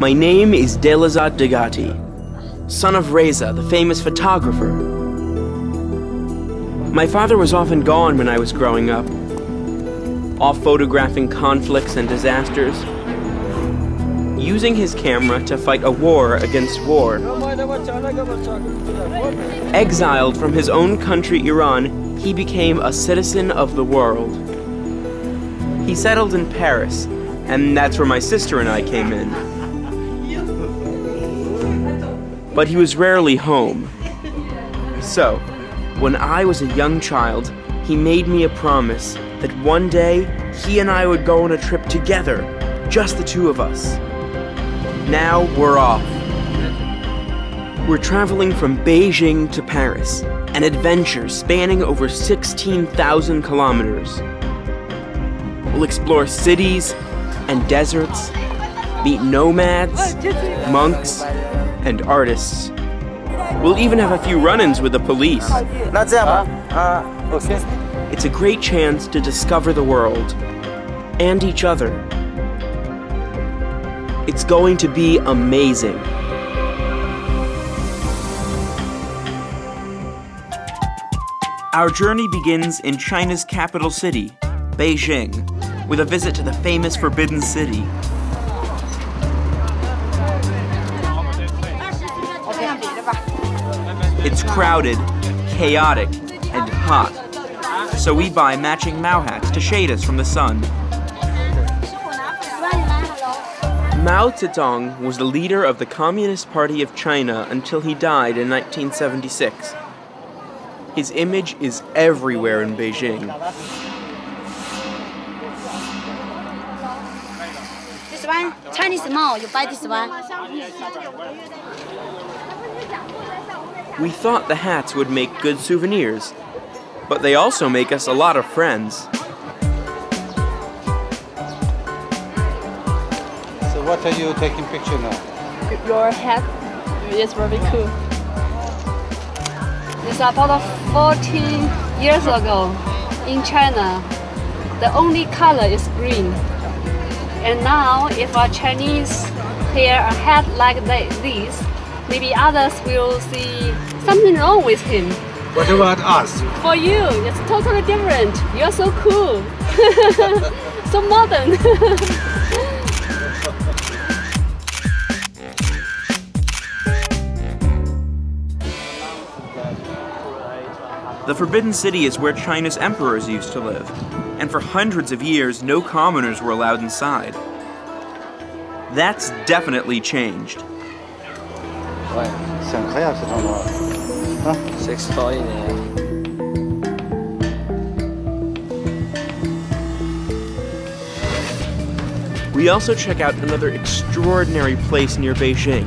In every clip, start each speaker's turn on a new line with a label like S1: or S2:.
S1: My name is Delazad Deghati, son of Reza, the famous photographer. My father was often gone when I was growing up, off photographing conflicts and disasters, using his camera to fight a war against war. Exiled from his own country, Iran, he became a citizen of the world. He settled in Paris, and that's where my sister and I came in. But he was rarely home. So, when I was a young child, he made me a promise that one day he and I would go on a trip together, just the two of us. Now we're off. We're traveling from Beijing to Paris, an adventure spanning over 16,000 kilometers. We'll explore cities and deserts, meet nomads, monks, and artists. We'll even have a few run ins with the police. Uh, uh, it's a great chance to discover the world and each other. It's going to be amazing. Our journey begins in China's capital city, Beijing, with a visit to the famous Forbidden City. It's crowded, chaotic, and hot. So we buy matching Mao hats to shade us from the sun. Mao Zedong was the leader of the Communist Party of China until he died in 1976. His image is everywhere in Beijing.
S2: This one, Chinese mall, you buy this one.
S1: We thought the hats would make good souvenirs, but they also make us a lot of friends.
S3: So what are you taking picture now?
S4: Your hat is very cool. It's about 14 years ago in China. The only color is green. And now, if a Chinese wear a hat like this, maybe others will see something wrong with him.
S3: What about us?
S4: For you, it's totally different. You're so cool. so modern.
S1: The Forbidden City is where China's emperors used to live, and for hundreds of years, no commoners were allowed inside. That's definitely changed.
S3: Ouais. C'est incroyable cet
S5: endroit. Hein c'est extraordinaire.
S1: We also check out another extraordinary place near Beijing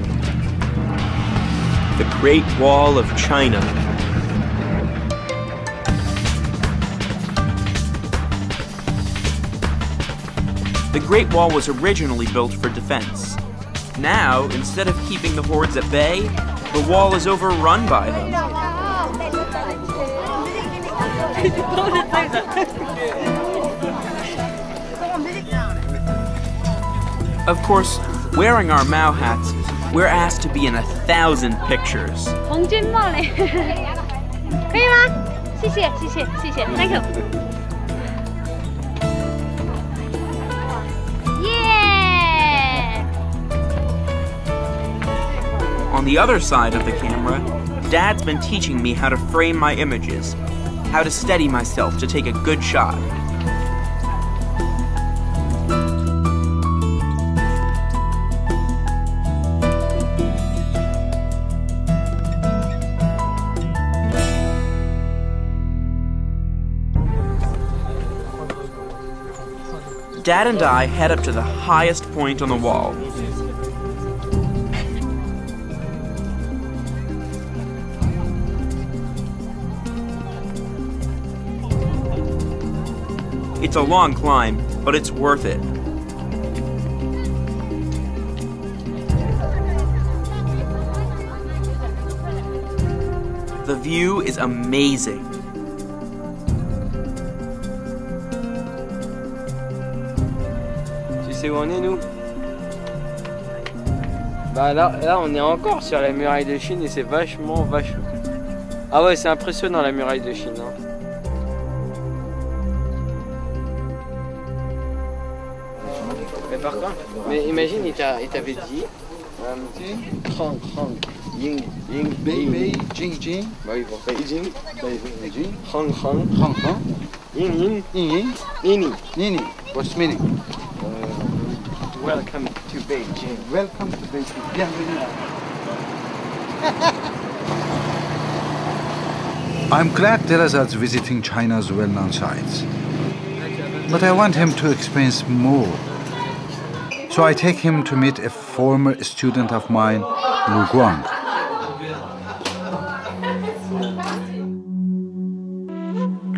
S1: the Great Wall of China. The Great Wall was originally built for defense. Now, instead of keeping the hordes at bay, the wall is overrun by them. of course, wearing our Mao hats, we're asked to be in a thousand pictures.
S4: Thank you.
S1: On the other side of the camera, Dad's been teaching me how to frame my images, how to steady myself to take a good shot. Dad and I head up to the highest point on the wall. It's a long climb, but it's worth it. The view is amazing.
S5: Tu sais où on est, nous Bah là, là, on est encore sur la muraille de Chine et c'est vachement, vachement. Ah ouais, c'est impressionnant la muraille de Chine. Hein. Mais imagine, il t'avait dit. Euh, 30, 30, Ying, Ying,
S3: Bei, Jing, Jing.
S5: Bah oui, pour Beijing.
S3: Beijing.
S5: Hong, Hong,
S3: Hong Kong.
S5: Ying, Ying,
S3: Ying, Ying.
S5: Nini.
S3: Nini. What's meaning?
S5: Uh, welcome to Beijing.
S3: Welcome to Beijing. Bienvenue. I'm glad Delazad's visiting China's well-known sites. But I want him to experience more. So I take him to meet a former student of mine, Lu Guang.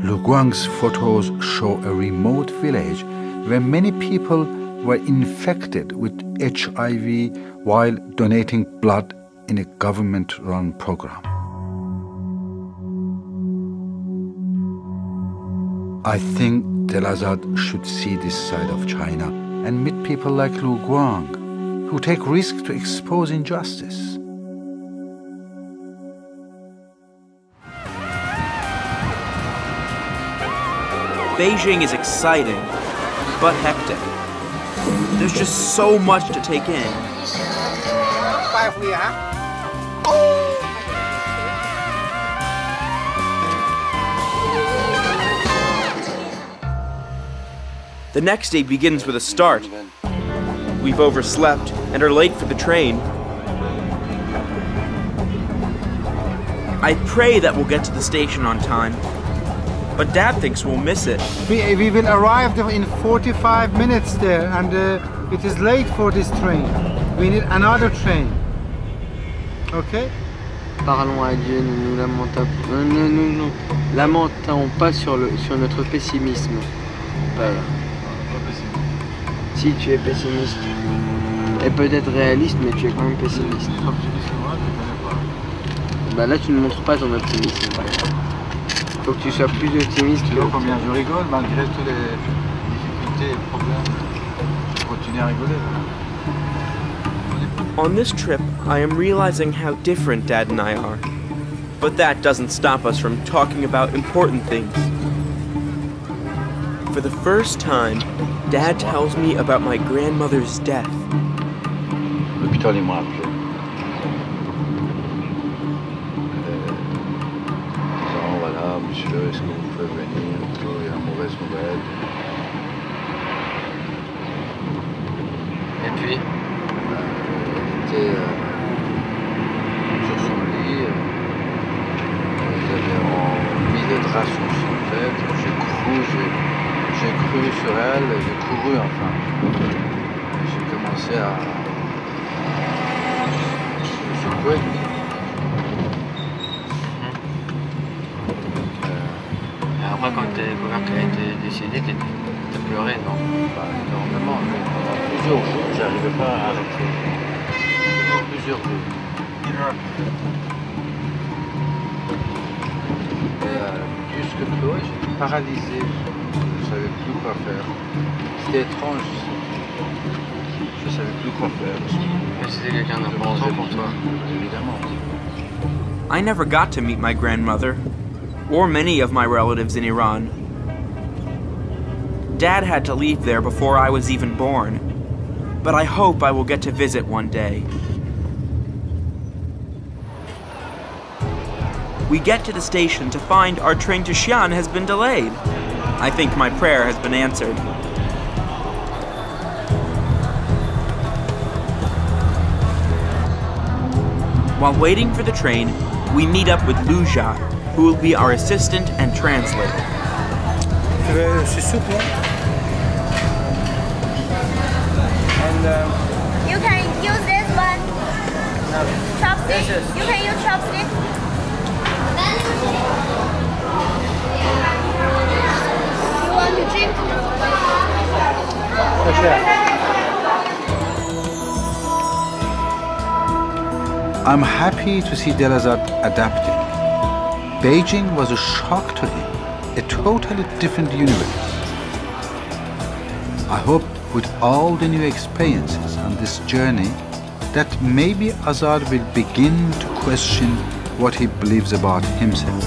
S3: Lu Guang's photos show a remote village where many people were infected with HIV while donating blood in a government run program. I think Delazad should see this side of China and meet people like Lu Guang, who take risks to expose injustice.
S1: Beijing is exciting, but hectic. There's just so much to take in. The next day begins with a start. We've overslept and are late for the train. I pray that we'll get to the station on time, but Dad thinks we'll miss it.
S6: We, we will arrive in 45 minutes there and uh, it is late for this train. We need another train. Okay?
S5: Parlons à Dieu, nous nous lamentons, euh, nous, nous, nous lamentons pas sur, le, sur notre pessimisme. Voilà. Si tu es pessimiste, et peut-être réaliste, mais tu es quand même pessimiste. Bah là, tu ne montres pas ton optimisme. Faut que tu sois plus optimiste.
S3: Tu vois combien je rigole malgré toutes les difficultés et problèmes. Je continue à rigoler.
S1: On this trip, I am realizing how different Dad and I are. But that doesn't stop us from talking about important things. For the first time, Dad tells me about my grandmother's death.
S3: L'hôpital, ils m'ont appelé. Euh, disant, eh, voilà, monsieur, est-ce que vous pouvez venir Il y a mauvaise nouvelle. Enfin. J'ai commencé à. Je me secouer.
S5: Et après, quand tu as découvert qu'elle était décédée, tu as pleuré, non?
S3: Bah, énormément, mais pendant plusieurs jours, j'arrivais pas à arrêter. Pendant plusieurs jours. Et euh, plus que pleurer, j'étais paralysé. Quoi faire. C'était étrange. Je savais plus quoi faire.
S5: Mais c'était quelqu'un d'important pour toi.
S3: Évidemment.
S1: I never got to meet my grandmother, or many of my relatives in Iran. Dad had to leave there before I was even born, but I hope I will get to visit one day. We get to the station to find our train to Xi'an has been delayed. I think my prayer has been answered. While waiting for the train, we meet up with Lu Jia, who will be our assistant and translator.
S5: And
S2: You can use this one. Chopstick. You can use chopstick.
S3: I'm happy to see Delazad adapting. Beijing was a shock to him, a totally different universe. I hope with all the new experiences on this journey,
S6: that maybe Azad will begin to question what he believes about himself.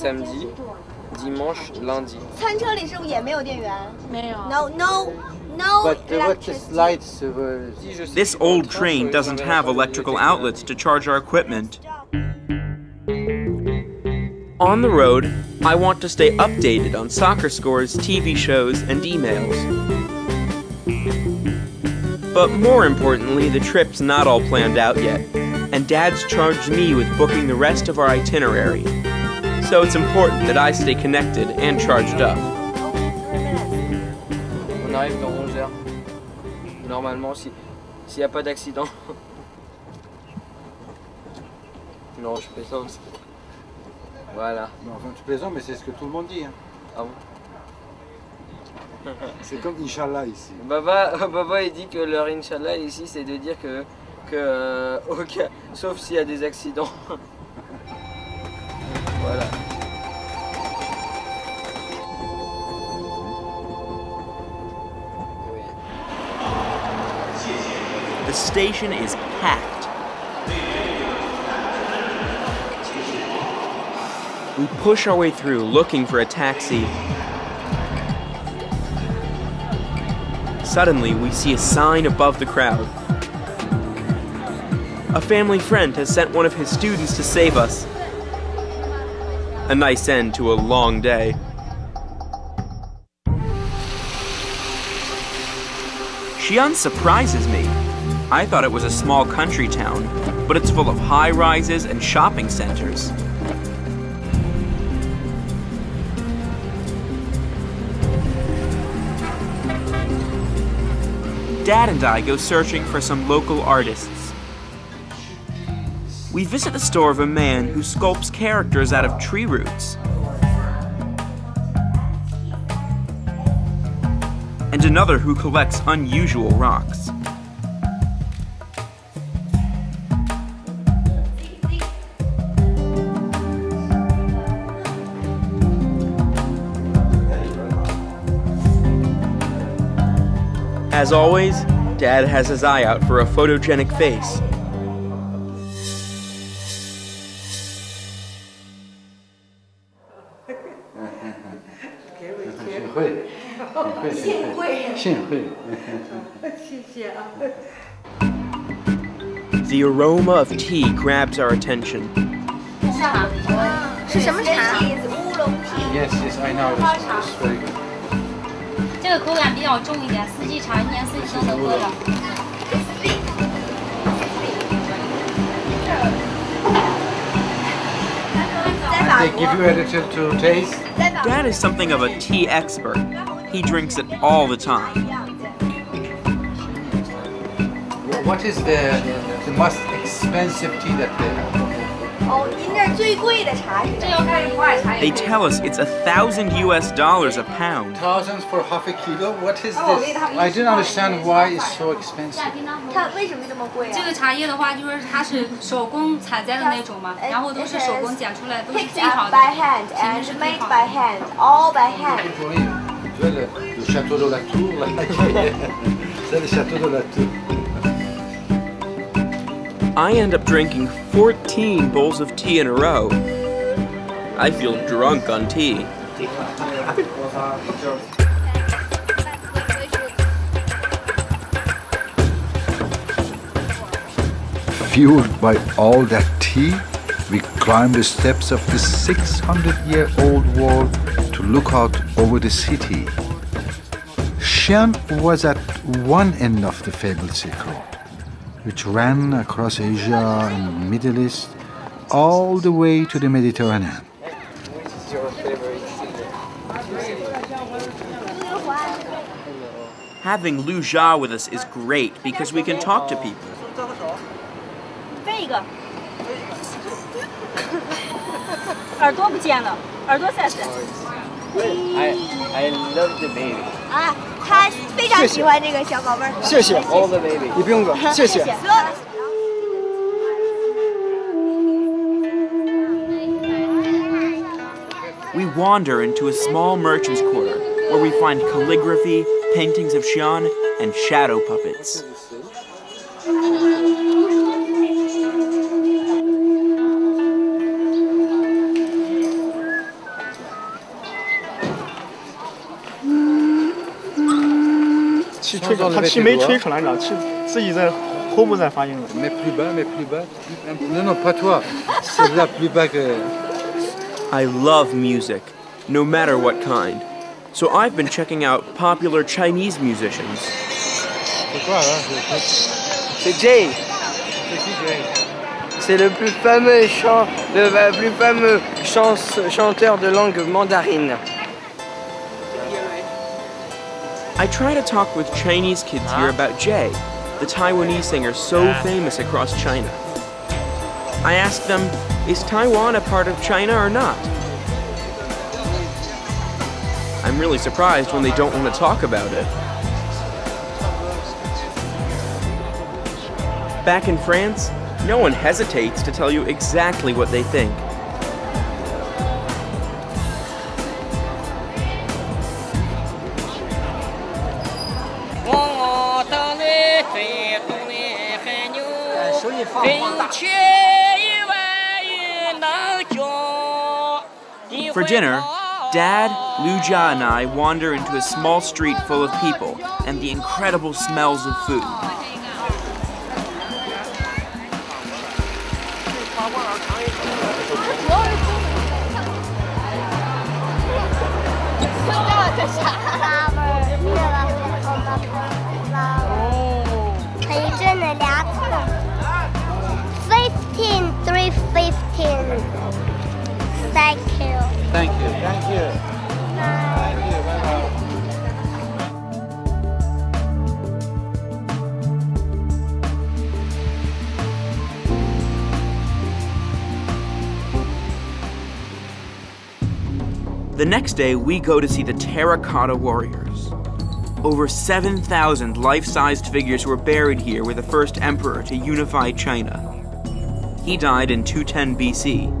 S5: samedi, dimanche, lundi.
S2: 餐车里是不是也没有电源？没有。No no no
S5: But uh, what is
S2: electricity.
S5: lights? Uh,
S1: This old train doesn't have electrical outlets to charge our equipment. On the road, I want to stay updated on soccer scores, TV shows, and emails. But more importantly, the trip's not all planned out yet, and Dad's charged me with booking the rest of our itinerary. So it's important that I stay connected and charged up.
S5: On arrive dans 11 heures. Normalement, si s'il n'y a pas d'accident. non, je plaisante. Voilà.
S6: Non, enfin, tu plaisantes, mais c'est ce que tout le monde dit. hein.
S5: Ah bon
S6: C'est comme Inch'Allah ici.
S5: Baba, Baba il dit que leur Inch'Allah ici c'est de dire que, que euh, sauf s'il y a des accidents. voilà.
S1: Station is packed. We push our way through looking for a taxi. Suddenly, we see a sign above the crowd. A family friend has sent one of his students to save us. A nice end to a long day. Xi'an surprises me. I thought it was a small country town, but it's full of high rises and shopping centers. Dad and I go searching for some local artists. We visit the store of a man who sculpts characters out of tree roots. And another who collects unusual rocks. As always, Dad has his eye out for a photogenic face. the aroma of tea grabs our attention.
S6: Yes, yes, I know. It's, it's very good.
S7: 这个口感比较重一点，四季茶一年四季都能喝的。
S6: They give you a little to taste.
S1: Dad is something of a tea expert. He drinks it all the time.
S6: What is the, the most expensive tea that they have?
S1: They
S7: 也可以。
S1: tell us it's a thousand US dollars a pound.
S6: Thousands for half a kilo? What is this? I don't understand why it's so expensive.
S2: 它为什么这么贵啊
S7: 这个茶叶的话，就是它是手工采摘的那种嘛，然后都是手工剪出来，都是
S2: Picked
S7: 最好
S2: up
S7: 的
S2: by hand
S7: 品质
S2: and
S7: 是最
S2: made
S7: 好
S2: by
S7: 的。
S2: hand, all by hand.
S6: Tu vois, le, le château de la Tour, là, qui est- c'est le château de la Tour.
S1: I end up drinking 14 bowls of tea in a row. I feel drunk on tea.
S6: Fueled by all that tea, we climbed the steps of the 600 year old wall to look out over the city. Xi'an was at one end of the fabled Road, which ran across Asia and Middle East all the way to the Mediterranean.
S1: Having Lu Jia with us is great because we can talk to people.
S5: I, I love the baby. Ah, we the
S1: wander into a small merchant's quarter where we find calligraphy, paintings of Xi'an, and shadow puppets.
S3: Mais plus bas, mais plus bas. Non, non, pas toi. C'est là plus bas que.
S1: I love music, no matter what kind. So I've been checking out popular Chinese musicians.
S3: C'est quoi là?
S5: C'est Jay.
S3: C'est qui Jay?
S5: C'est le plus fameux, chan- le plus fameux chans- chanteur de langue mandarine.
S1: I try to talk with Chinese kids here about Jay, the Taiwanese singer so famous across China. I ask them, is Taiwan a part of China or not? I'm really surprised when they don't want to talk about it. Back in France, no one hesitates to tell you exactly what they think. For dinner, Dad, Lu Jia, and I wander into a small street full of people and the incredible smells of food.
S2: Thank you.
S3: Thank you. Thank you. Bye bye.
S1: The next day, we go to see the Terracotta Warriors. Over 7,000 life sized figures were buried here with the first emperor to unify China. He died in 210 BC.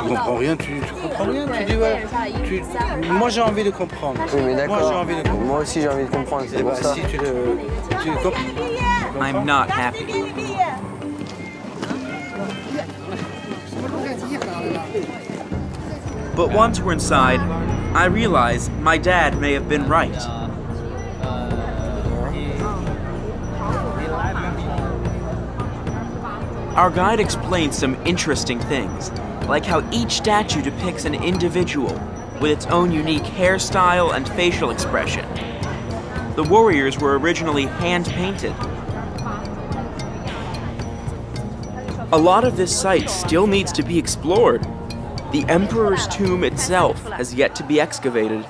S3: Tu, tu comprends rien, tu, tu comprends rien, tu dis ouais. Tu- moi j'ai envie de comprendre.
S5: Oui, mais
S3: Moi j'ai envie de comprendre.
S5: Moi aussi, j'ai envie de comprendre.
S3: Eh
S5: C'est pour
S3: ben,
S5: ça.
S3: si tu le. Tu comprends.
S1: I'm not happy. But once we're inside, I realize my dad may have been right. Our guide explains some interesting things, like how each statue depicts an individual with its own unique hairstyle and facial expression. The warriors were originally hand painted. A lot of this site still needs to be explored. The Emperor's tomb itself has yet to be excavated.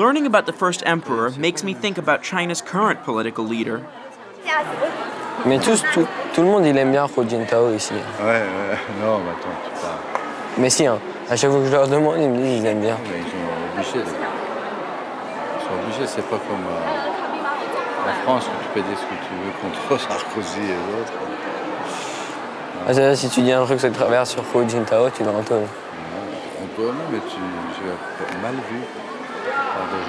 S1: Learning about the first emperor makes me think about China's current political leader.
S5: Mais tous, tout, tout le monde, il aime bien Hu Jintao ici.
S3: Ouais, ouais, non, mais attends, tu parles.
S5: Mais si, hein, à chaque fois que je leur demande, ils me disent qu'ils aiment bien.
S3: Mais ils sont obligés. de- Ils sont obligés, c'est pas comme euh, en France où tu peux dire ce que tu veux contre Sarkozy et d'autres.
S5: Ah, si tu dis un truc, ça te traverse sur Hu Jintao, tu l'entends.
S3: On peut, non, mais tu, tu es mal vu par des gens, ils n'osent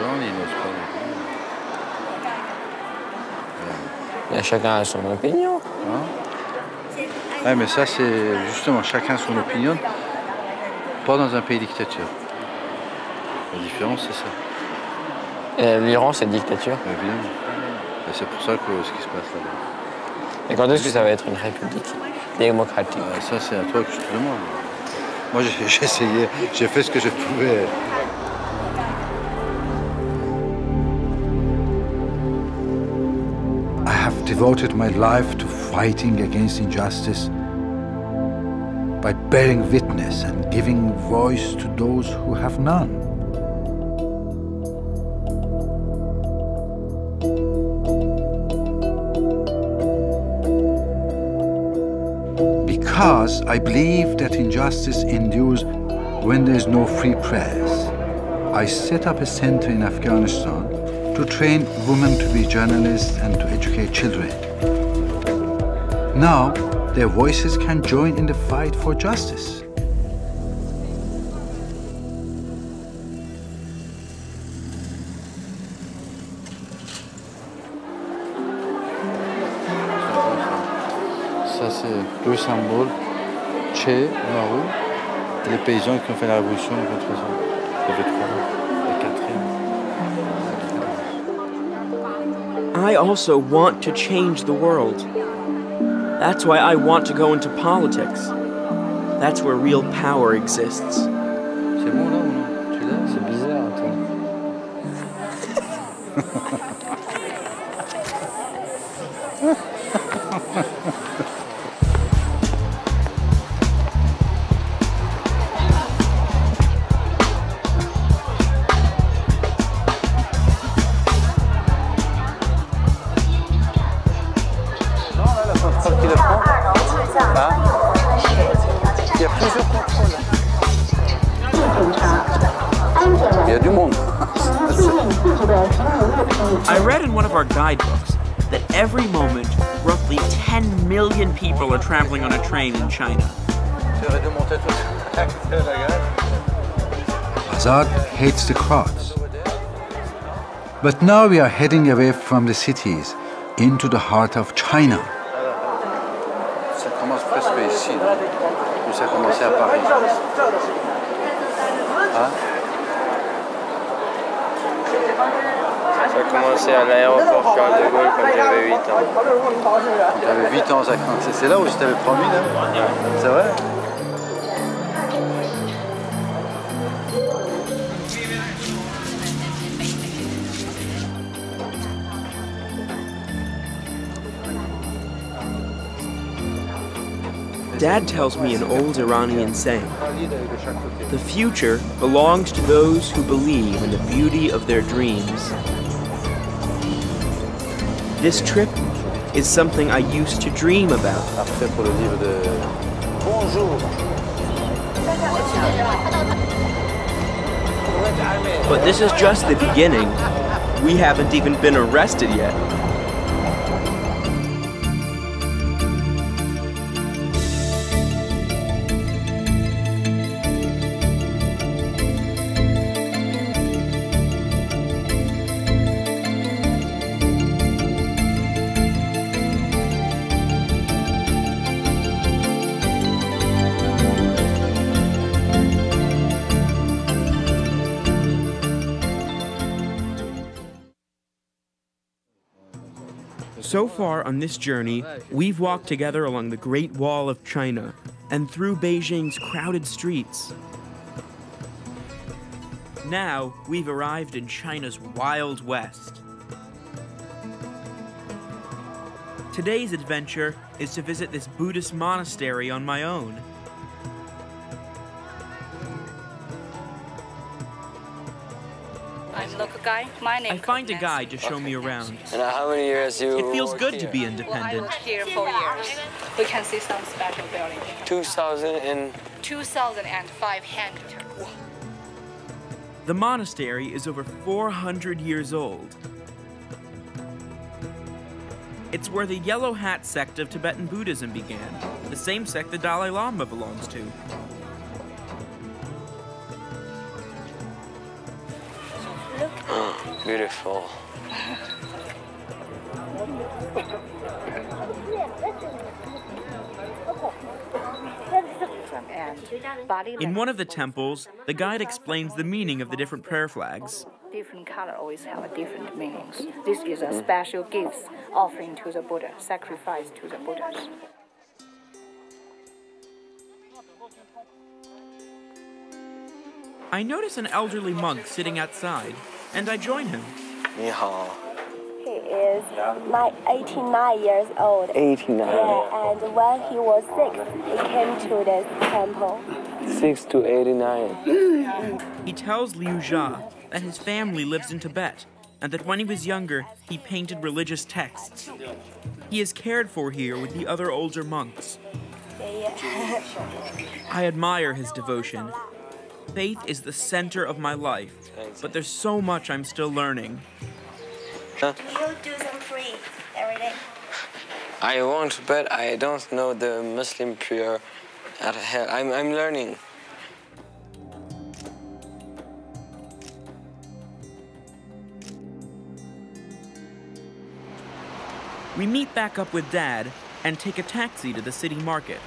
S3: pas.
S5: Et chacun a son opinion.
S3: Hein? Ouais, mais ça, c'est justement chacun son opinion, pas dans un pays dictature. La différence, c'est ça,
S5: Et l'Iran, c'est dictature.
S3: évidemment. Et c'est pour ça que ce qui se passe là-bas.
S5: Et quand est-ce que ça va être une république démocratique?
S3: Euh, ça, c'est à toi que je te demande. Moi, j'ai essayé, j'ai fait ce que je pouvais.
S6: Devoted my life to fighting against injustice by bearing witness and giving voice to those who have none. Because I believe that injustice endures when there is no free press, I set up a center in Afghanistan to train women to be journalists and to educate children. Now, their voices can join in the fight for justice.
S3: Ça, c'est le symbole Che Maru, les paysans qui ont fait la révolution contre ça.
S1: I also want to change the world. That's why I want to go into politics. That's where real power exists. Every moment, roughly 10 million people are traveling on a train in China.
S6: Azad hates the crowds. But now we are heading away from the cities into the heart of China.
S3: Ça commence presque ici, non Ou ça a commencé à Paris Hein
S5: Ça a commencé à l'aéroport Charles de Gaulle quand j'avais 8 ans.
S3: Quand tu 8 ans, ça c'est- c'est là où je t'avais promis, là C'est vrai
S1: Dad tells me an old Iranian saying The future belongs to those who believe in the beauty of their dreams. This trip is something I used to dream about.
S3: Parfait pour le livre de... Bonjour
S1: But this is just the beginning. We haven't even been arrested yet. Far on this journey, we've walked together along the Great Wall of China and through Beijing's crowded streets. Now, we've arrived in China's Wild West. Today's adventure is to visit this Buddhist monastery on my own.
S4: Local guy. My name
S1: I find a guide to show me around.
S5: And how many years you
S1: It feels
S5: work
S1: good to
S5: here?
S1: be
S4: Well, I
S1: independent.
S4: worked here for years. We can see some special building.
S5: 2000 and
S4: 2005 meter.
S1: The monastery is over 400 years old. It's where the Yellow Hat sect of Tibetan Buddhism began, the same sect the Dalai Lama belongs to.
S5: Beautiful.
S1: In one of the temples, the guide explains the meaning of the different prayer flags.
S4: different color always have a different meanings. This is a special gift offering to the Buddha, sacrifice to the Buddhas.
S1: I notice an elderly monk sitting outside, and I join him.
S5: 你好
S8: ，is nine, 89 years old.
S9: 89.
S8: Yeah, and when he was six, he came to this temple.
S9: 6 to 89.
S1: He tells Lu Jia that his family lives in Tibet and that when he was younger, he painted religious texts. He is cared for here with the other older monks.
S8: Yeah.
S1: I admire his devotion. Faith is the center of my life, but there's so much I'm still learning.
S8: Do you do some prayer every day.
S9: I want, but I don't know the Muslim prayer at hell. I'm, I'm learning.
S1: We meet back up with Dad and take a taxi to the city market.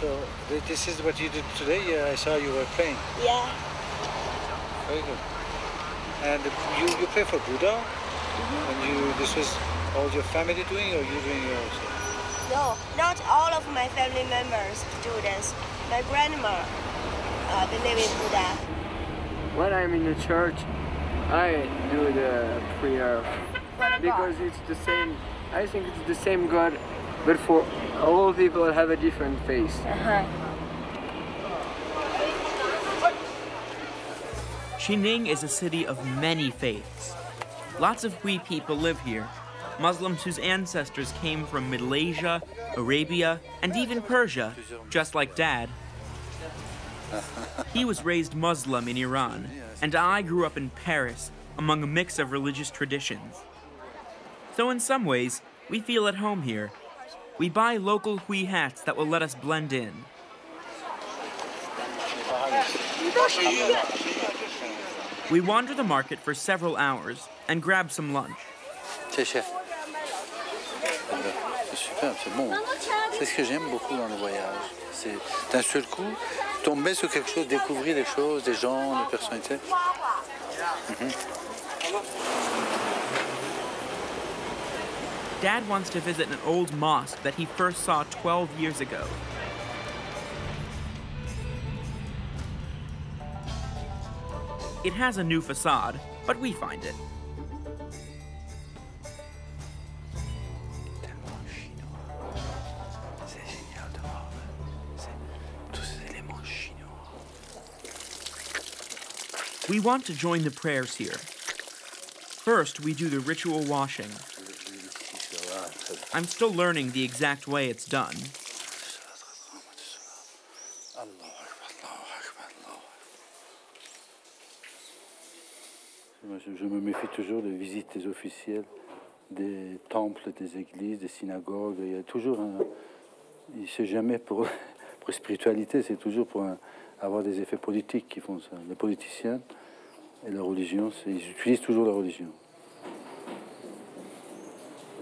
S10: So this is what you did today. Uh, I saw you were playing.
S8: Yeah.
S10: Very good. And you, you play for Buddha, and you this was all your family doing, or you doing it also?
S8: No, not all of my family members do this. My grandma, uh, they live in Buddha.
S5: When I'm in the church, I do the prayer because it's the same. I think it's the same God, but for all people have a different face. Uh-huh.
S1: Xining is a city of many faiths. Lots of Hui people live here, Muslims whose ancestors came from Middle Asia, Arabia, and even Persia, just like Dad. He was raised Muslim in Iran, and I grew up in Paris among a mix of religious traditions. So, in some ways, we feel at home here. We buy local Hui hats that will let us blend in. We wander the market for several hours and grab some lunch.
S3: C'est c'est bon. C'est ce que j'aime beaucoup dans le voyage. C'est d'un seul coup tomber sur quelque chose, découvrir des choses, des gens, des personnalités. Mhm.
S1: Dad wants to visit an old mosque that he first saw 12 years ago. It has a new facade, but we find it. We want to join the prayers here. First, we do the ritual washing. I'm still learning the exact way it's done.
S3: Je, me méfie toujours de visites des officiels, des temples, des églises, des synagogues. Il y a toujours un. Sait jamais pour, pour spiritualité, c'est toujours pour avoir des effets politiques qui font ça. Les politiciens et la religion, c'est- ils utilisent toujours la religion.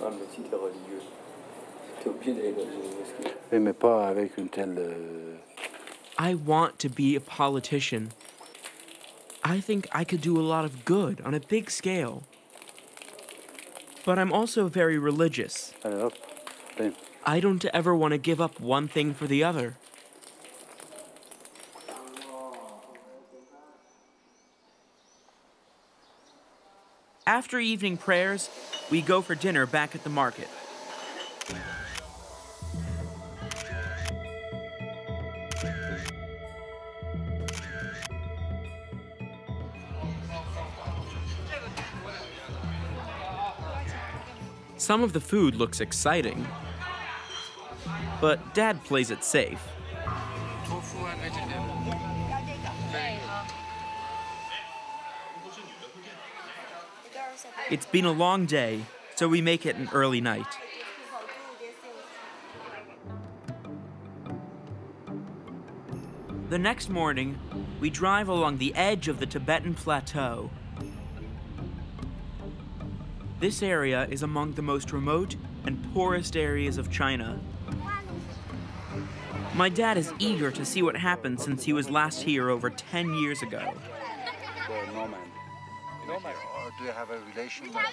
S9: Ah, mais si t'es religieux, t'es obligé d'aller dans une mosquée.
S3: Oui, mais pas avec une telle. euh,
S1: I want to be a politician. I think I could do a lot of good on a big scale. But I'm also very religious.
S3: Allez, hop, bam.
S1: I don't ever want to give up one thing for the other. After evening prayers, we go for dinner back at the market. Some of the food looks exciting, but Dad plays it safe. It's been a long day, so we make it an early night. The next morning, we drive along the edge of the Tibetan Plateau. This area is among the most remote and poorest areas of China. My dad is eager to see what happened since he was last here over 10 years ago.
S3: Do you have a relation like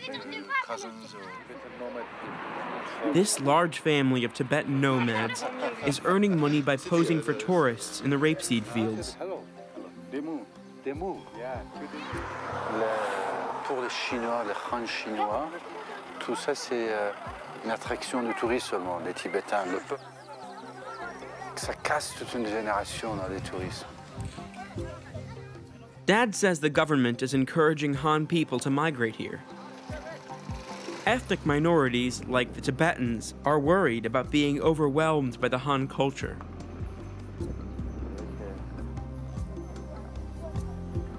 S3: cousins or?
S1: This large family of Tibetan nomads is earning money by posing for tourists in the rapeseed fields.
S3: Pour les Chinois, les Han chinois, tout ça, c'est euh, une attraction du tourisme, les Tibétains. Le peuple. Ça casse toute une génération dans les touristes.
S1: Dad says the government is encouraging Han people to migrate here. Ethnic minorities, like the Tibetans, are worried about being overwhelmed by the Han culture.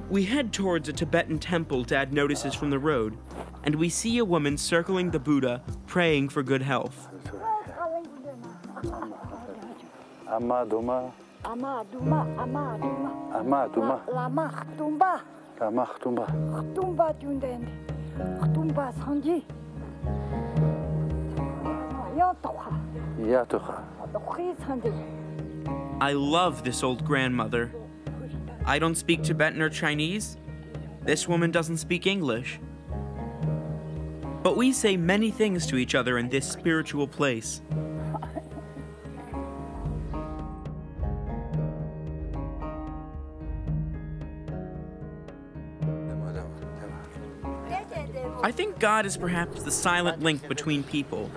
S1: We head towards a Tibetan temple Dad notices from the road, and we see a woman circling the Buddha, praying for good health.
S3: Amaduma.
S11: Amaduma, Amaduma.
S3: Amaduma.
S11: Lama Khtumba.
S3: Lama Khtumba.
S11: Khtumba Tunden. Khtumba Sanji. Yantoha.
S3: Yatoha.
S1: I love this old grandmother. I don't speak Tibetan or Chinese. This woman doesn't speak English. But we say many things to each other in this spiritual place. I think God is perhaps the silent link between people.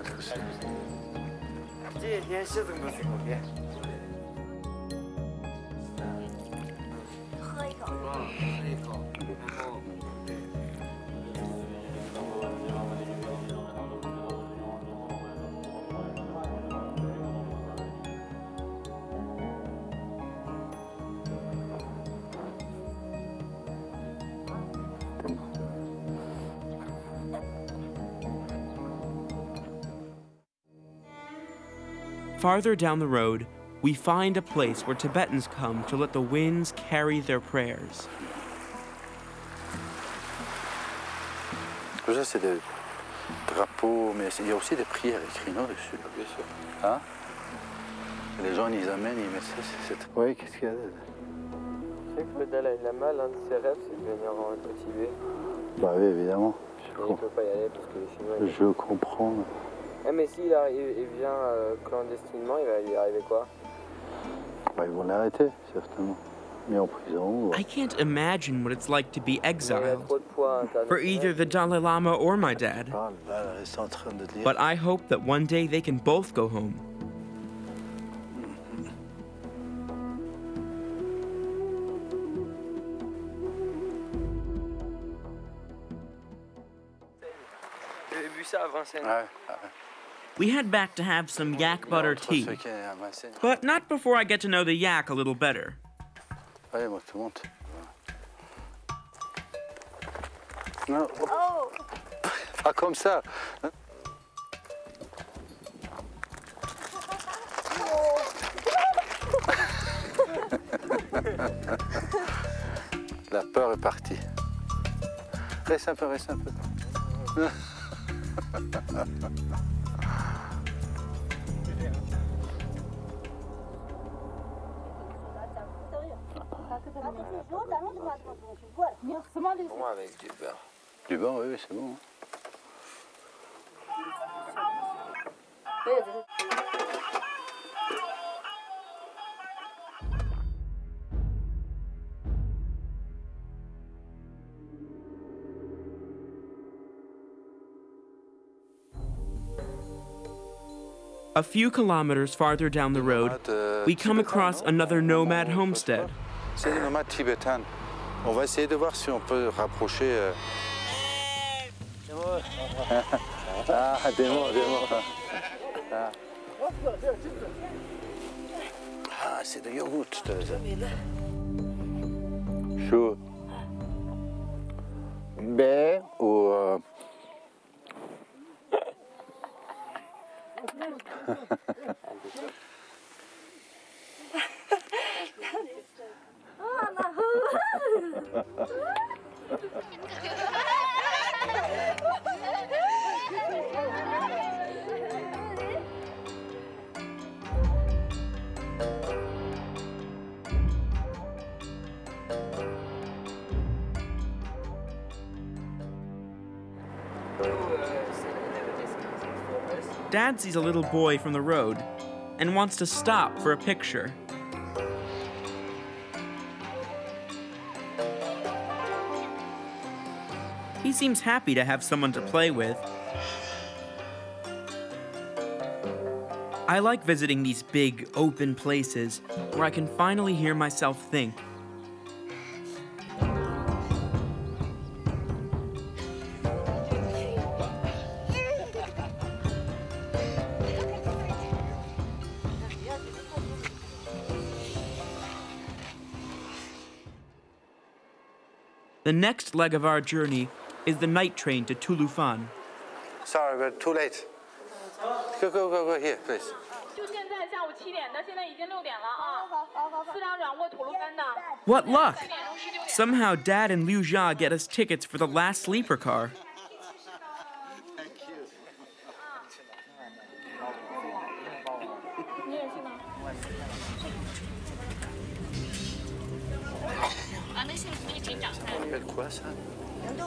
S1: Farther down the road, we find a place where Tibetans come to let the winds carry their prayers.
S3: Tout ça, c'est des drapeaux, mais il y a aussi des prières écrites non, dessus. Bien sûr. Hein Les gens, ils amènent, ils mettent ça. c'est- c'est- Oui, qu'est-ce qu'il y a
S5: Je sais que le Dalai Lama, l'un de ses rêves, c'est de venir en Tibet.
S3: Bah oui, évidemment.
S5: Mais il peut pas y aller parce que les Chinois. ils-
S3: Je comprends.
S5: Ah, mais s'il arrive, il vient euh, clandestinement, il va lui arriver quoi
S3: Bah, ils vont l'arrêter, certainement. Mis en prison.
S1: I can't imagine what it's like to be
S5: Il y a
S1: exiled
S5: trop de poids international.
S1: for either the Dalai Lama or my dad.
S3: Ah, là, là, ils sont en train de lire.
S1: But I hope that one day they can both go home.
S5: J'avais vu ça à Vincennes.
S3: Ouais, ouais.
S1: We head back to have some yak butter tea, but not before I get to know the yak a little better.
S8: Oh,
S3: pas comme ça. La peur est partie. Reste un peu, reste un peu.
S5: Bon, avec du beurre.
S3: Du bon, oui, oui, c'est bon.
S1: A few kilometers farther down the road,
S3: euh,
S1: we come across another nomad homestead.
S3: C'est les nomades tibétanes. On va essayer de voir si on peut rapprocher. euh, ah, des. Ah, Ah, c'est de yogourt. Chaud. Baie ou. euh,
S1: Dad sees a little boy from the road and wants to stop for a picture. Seems happy to have someone to play with. I like visiting these big, open places where I can finally hear myself think. The next leg of our journey is the night train to Tulufan.
S3: Sorry, we're too late. Go, go, go, go here, please.
S1: What luck! Somehow, Dad and Lu Jia get us tickets for the last sleeper car.
S8: Thank you.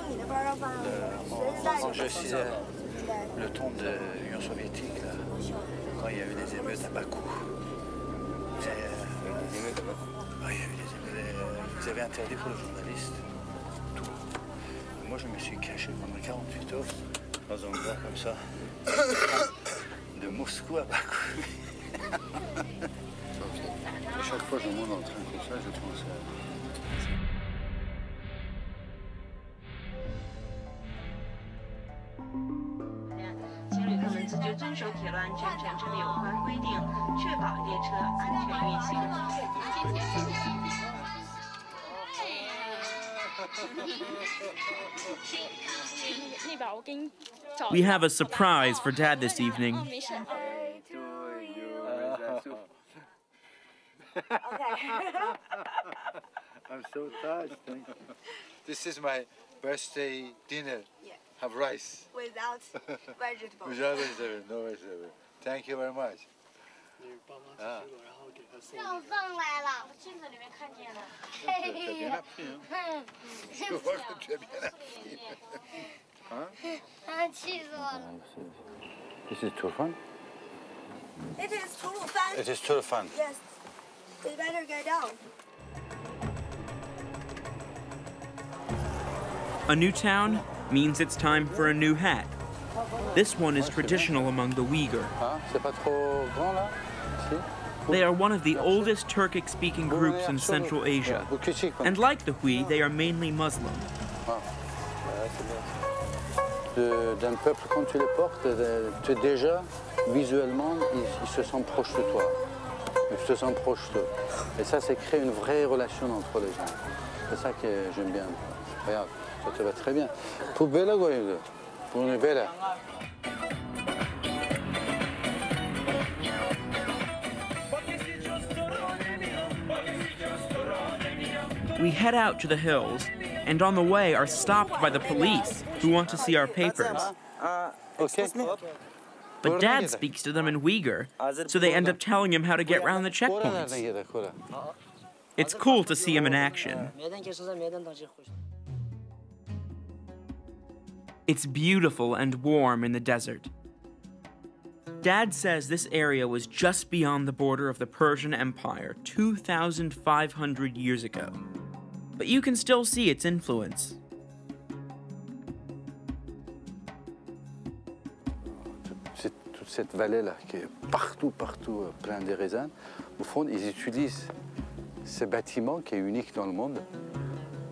S8: Euh,
S3: quand je faisais le tour de l'Union soviétique, là, quand il y a eu des émeutes à Bakou? Des. Vous euh, avez interdit pour les journalistes. Moi, je me suis caché pendant 48 heures dans un bois comme ça. De Moscou à Bakou. à chaque fois que je monte en train comme ça, je pense à...
S1: We have a surprise for Dad this evening.
S12: Oh, 没事。
S3: I'm so touched. Thank you. This is my birthday dinner.
S8: Yeah.
S3: Have rice.
S8: Without vegetables.
S3: Without vegetable, no vegetable. Thank you very much. 啊，
S2: 让放来了，我镜子里面看见了。
S3: 这这边那片，我说这边那片，啊
S2: 啊，气死我了！
S3: ？This is too fun.
S8: It is Tulufan.
S3: It is too fun.
S8: Yes. We better get down.
S1: A new town means it's time for a new hat. This one is traditional among the Uyghur. They are one of the oldest Turkic speaking groups in Central Asia. And like the Hui, they are mainly Muslim.
S3: D'un peuple, quand tu les portes, tu déjà, visuellement, ils, se sentent proches de toi. Ils se sentent proches d'eux. Et ça, c'est créer une vraie relation entre les gens. C'est ça que j'aime bien. Regarde, ça te va très bien. Pour Bella, pour une Bella.
S1: We head out to the hills, and on the way are stopped by the police who want to see our papers. But Dad speaks to them in Uyghur, so they end up telling him how to get round the checkpoints. It's cool to see him in action. It's beautiful and warm in the desert. Dad says this area was just beyond the border of the Persian Empire 2,500 years ago. But you can still see its influence.
S3: Toute cette vallée-là qui est partout, partout euh, plein de raisins. Au fond, ils utilisent ce bâtiment qui est unique dans le monde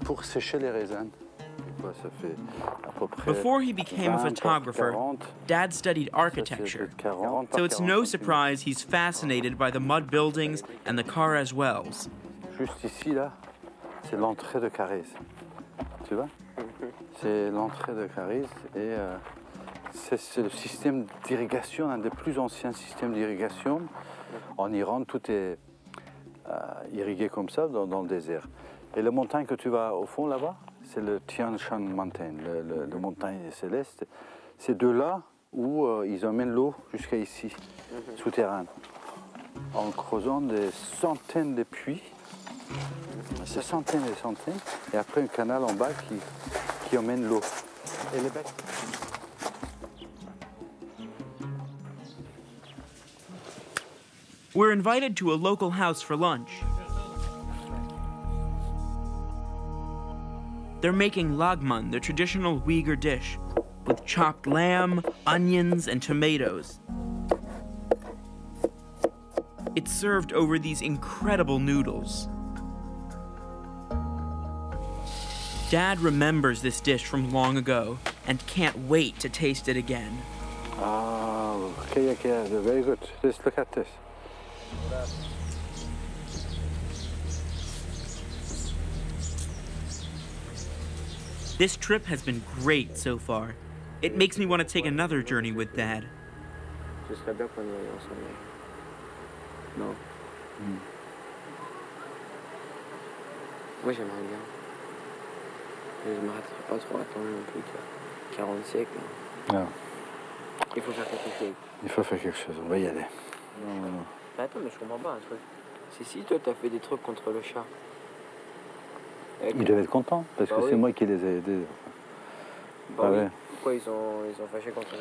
S3: pour sécher les raisins. Et quoi, ça fait à peu près
S1: Before he became a photographer, Dad studied architecture. So it's no surprise he's fascinated by the mud buildings and the karez wells.
S3: Juste ici, là, c'est l'entrée de Cariz. Tu vois? C'est l'entrée de Cariz et euh, c'est c'est le système d'irrigation, un des plus anciens systèmes d'irrigation. En Iran, tout est euh, irrigué comme ça dans, dans le désert. Et la montagne que tu vas au fond là-bas, c'est le Tian Shan Mountain, le, le- le montagne céleste. C'est de là où euh, ils emmènent l'eau jusqu'à ici, souterraine, en creusant des centaines de puits c'est centaines et centaines. Et après, un canal en bas qui, qui emmène l'eau. Et les bêtes.
S1: We're invited to a local house for lunch. They're making lagman, the traditional Uyghur dish, with chopped lamb, onions, and tomatoes. It's served over these incredible noodles. Dad remembers this dish from long ago and can't wait to taste it again.
S3: Ah, okay, okay, very good. Let's look at this.
S1: This trip has been great so far. It makes me want to take another journey with Dad. No.
S5: Ce serait bien. Mais je m'arrêterai pas trop attendre non plus que 40 siècles.
S3: Non,
S5: Il faut faire quelque chose.
S3: il faut faire quelque chose, on va y aller. Non, non, non.
S5: Mais attends, mais je comprends pas un truc. C'est si toi t'as fait des trucs contre le chat. Avec-
S3: Ils devaient être contents, parce que
S5: Bah
S3: c'est
S5: oui.
S3: moi qui les ai aidés.
S5: Bah
S3: Ah
S5: oui.
S3: ouais.
S5: Pourquoi ils sont, ils sont fâchés contre toi?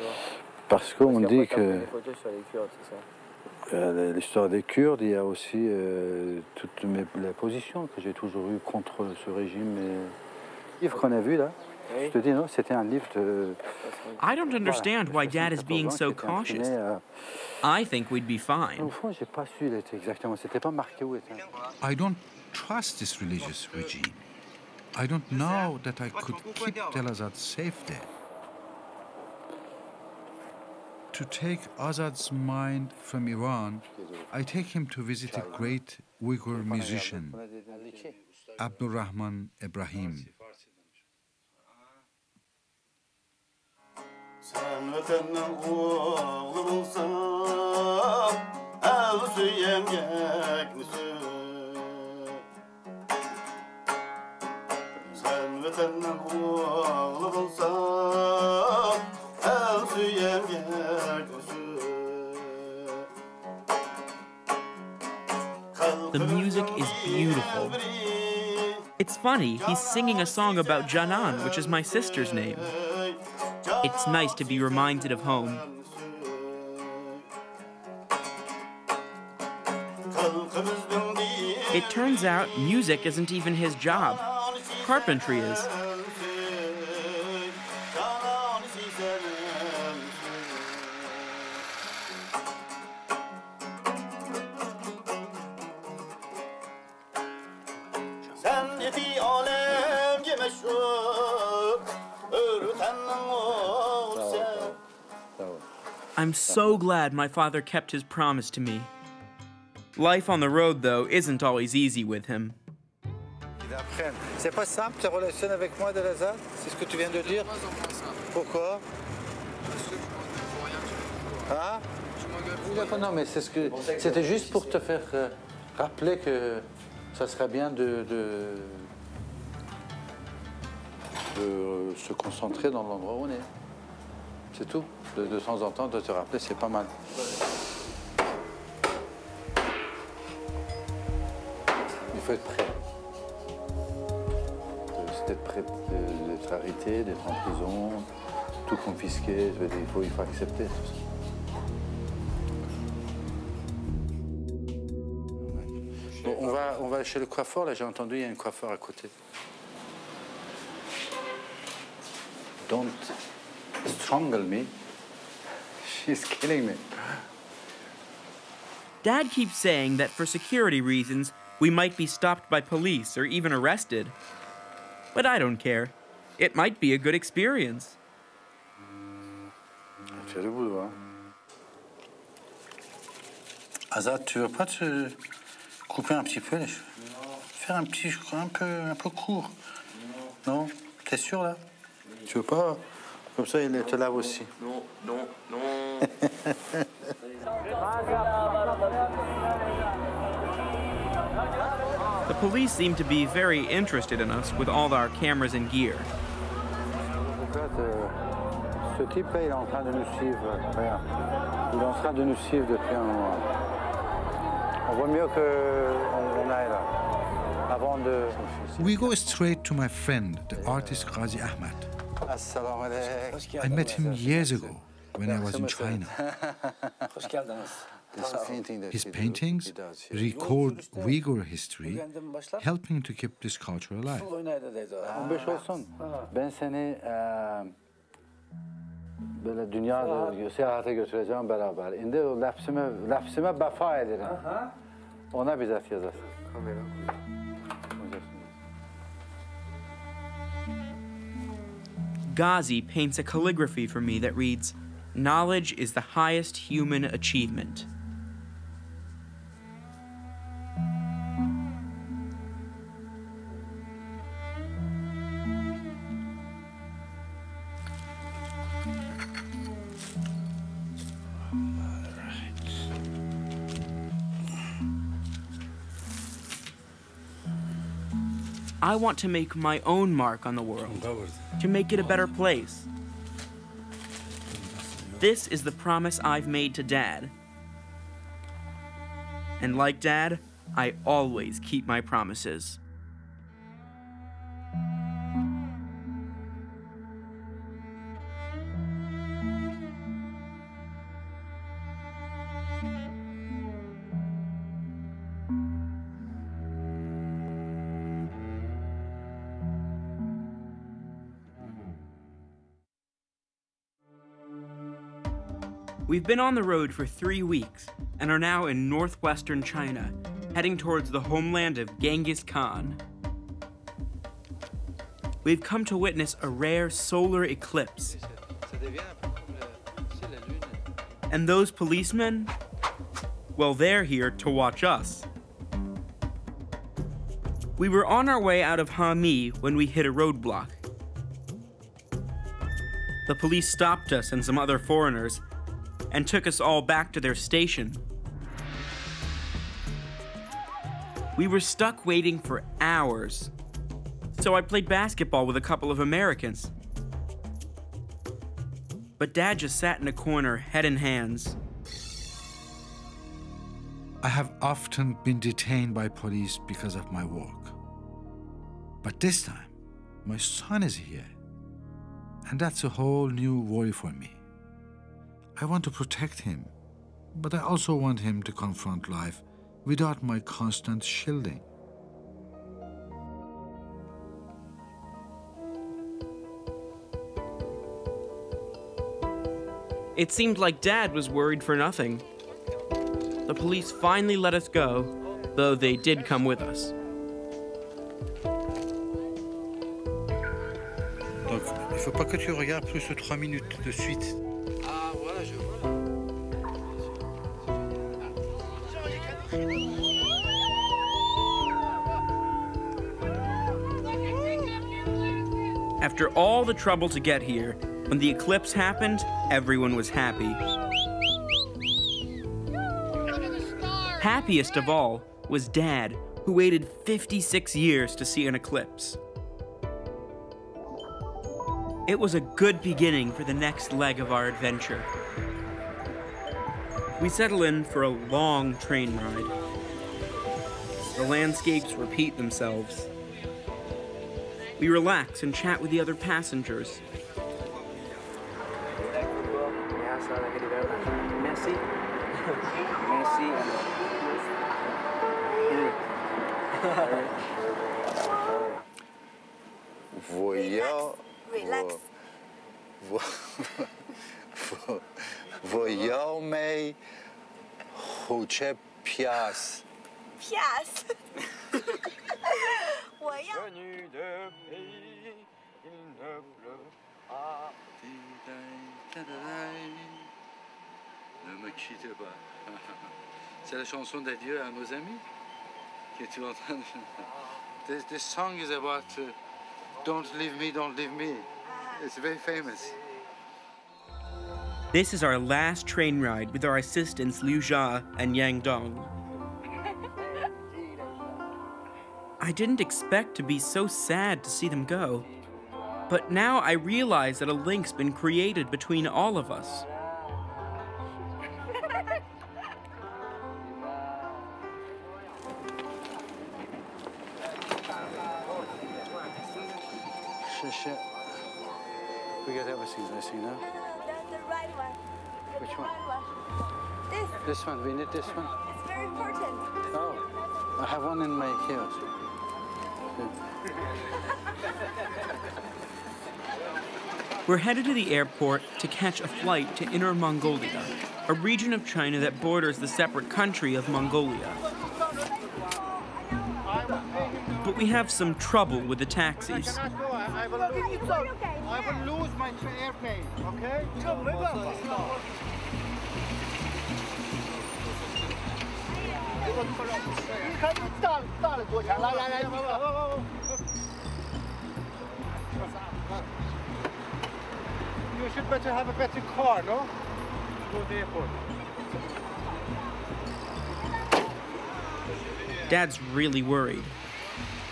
S3: Parce qu'on dit que
S5: des photos sur les Kurdes, c'est ça?
S3: Euh, l'histoire des Kurdes, il y a aussi euh, toutes mes, les positions que j'ai toujours eues contre ce régime. Et... Le livre qu'on a vu là, je te dis, non, c'était un livre de.
S1: I don't understand why Dad is being so
S3: qui était imprimé,
S1: cautious.
S3: euh,
S1: I think we'd be fine.
S3: Au fond, j'ai pas su exactement. C'était pas marqué où était.
S6: I don't trust this religious regime. I don't know that I could keep Delazad safe there. To take Azad's mind from Iran, I take him to visit a great Uyghur musician, Abdurrahman Ibrahim.
S13: Sen vatanın oğlu? Sen vatanın oğlu?
S1: The music is beautiful. It's funny, he's singing a song about Janan, which is my sister's name. It's nice to be reminded of home. It turns out music isn't even his job. Carpentry is. I'm so glad my father kept his promise to me. Life on the road, though, isn't always easy with him.
S3: C'est pas simple ta relation avec moi, Delazad C'est ce que tu viens de dire? Pourquoi? Hein? Non, mais c'est ce que. C'était juste pour te faire euh, rappeler que ça serait bien de, de, de se concentrer dans l'endroit où on est. C'est tout. De, de temps en temps, de te rappeler, c'est pas mal. Il faut être prêt. Euh, C'est d'être prêt d'être arrêté, d'être en prison, tout confisqué. Je veux dire, il faut, il faut accepter tout ça. On, va, on va chez le coiffeur, là j'ai entendu, il y a un coiffeur à côté. Don't strangle me. She's killing me.
S1: Dad keeps saying that for security reasons, we might be stopped by police or even arrested. But I don't care. It might be a good experience.
S3: Fais le boulot, hein. Azad, tu veux pas te couper un petit peu les cheveux Faire un petit, un peu, un peu court. Non T'es sûr là Tu veux pas Comme ça, il te lave aussi.
S5: Non, non, non.
S1: The police seem to be very interested in us with all our cameras and gear.
S3: Euh, ce type-là, il est en train de nous suivre. Regarde. Il est en train de nous suivre depuis un moment. On voit mieux qu'on aille là. Avant de.
S6: We go straight to my friend, the artist Ghazi Ahmad.
S3: Assalamu alaikum.
S6: I met him years ago when I was in China.
S3: This painting that
S6: His paintings
S3: he does here.
S6: record Uyghur history, helping to keep this culture alive.
S3: 15 olsun. Ben seni eee böyle dünya seyahate götüreceğim beraber. İndi o ləfsimə, ləfsimə bəfa edirəm. Ona bizzət yazasın.
S5: Kamera.
S1: Ghazi paints a calligraphy for me that reads, Knowledge is the highest human achievement. I want to make my own mark on the world, to make it a better place. This is the promise I've made to Dad. And like Dad, I always keep my promises. We've been on the road for three weeks and are now in northwestern China, heading towards the homeland of Genghis Khan. We've come to witness a rare solar eclipse. And those policemen? Well, they're here to watch us. We were on our way out of Hami when we hit a roadblock. The police stopped us and some other foreigners and took us all back to their station. We were stuck waiting for hours, so I played basketball with a couple of Americans. But Dad just sat in a corner, head in hands.
S6: I have often been detained by police because of my work. But this time, my son is here. And that's a whole new worry for me. I want to protect him, but I also want him to confront life without my constant shielding.
S1: It seemed like Dad was worried for nothing. The police finally let us go, though they did come with us.
S6: Donc, il faut pas que tu regardes plus de 3 minutes de suite.
S1: After all the trouble to get here, when the eclipse happened, everyone was happy. Happiest of all was Dad, who waited 56 years to see an eclipse. It was a good beginning for the next leg of our adventure. We settle in for a long train ride. The landscapes repeat themselves. We relax and chat with the other passengers.
S5: Merci. Merci.
S8: Relax.
S3: Vo- vo- Voyons mij hoe pias.
S8: Pias. 我要
S5: Venu de pays, il ne pleut pas.
S3: Ne me quitte pas. C'est la chanson d'adieu à nos amis que tu es en train de. This, this song is about uh, Don't Leave Me, Don't Leave Me. It's very famous.
S1: This is our last train ride with our assistants Lu Jia and Yang Dong. I didn't expect to be so sad to see them go. But now I realize that a link's been created between all of us.
S3: Shit, shit. We got everything missing now.
S8: the, the right one.
S3: Which one?
S8: Right one. This.
S3: This one, we need this one.
S8: It's very important.
S3: Oh, I have one in my heels. Yeah.
S1: We're headed to the airport to catch a flight to Inner Mongolia, a region of China that borders the separate country of Mongolia. But we have some trouble with the taxis.
S10: I will lose, Should better have a better car, no? Go to the airport.
S1: Dad's really worried.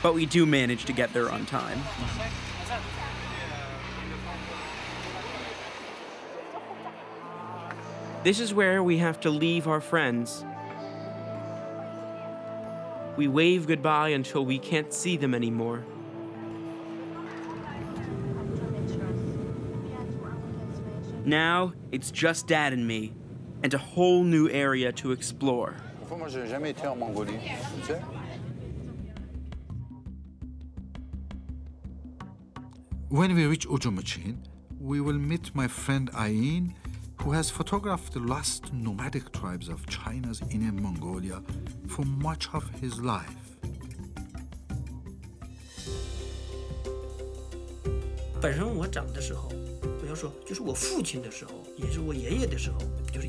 S1: But we do manage to get there on time. This is where we have to leave our friends. We wave goodbye until we can't see them anymore. Now, it's just Dad and me, and a whole new area to explore.
S14: Enfin, moi, j'ai jamais été en Mongolie, tu sais.
S6: When we reach Ujumachin, we will meet my friend Ayin, who has photographed the last nomadic tribes of China's inner Mongolia for much of his life.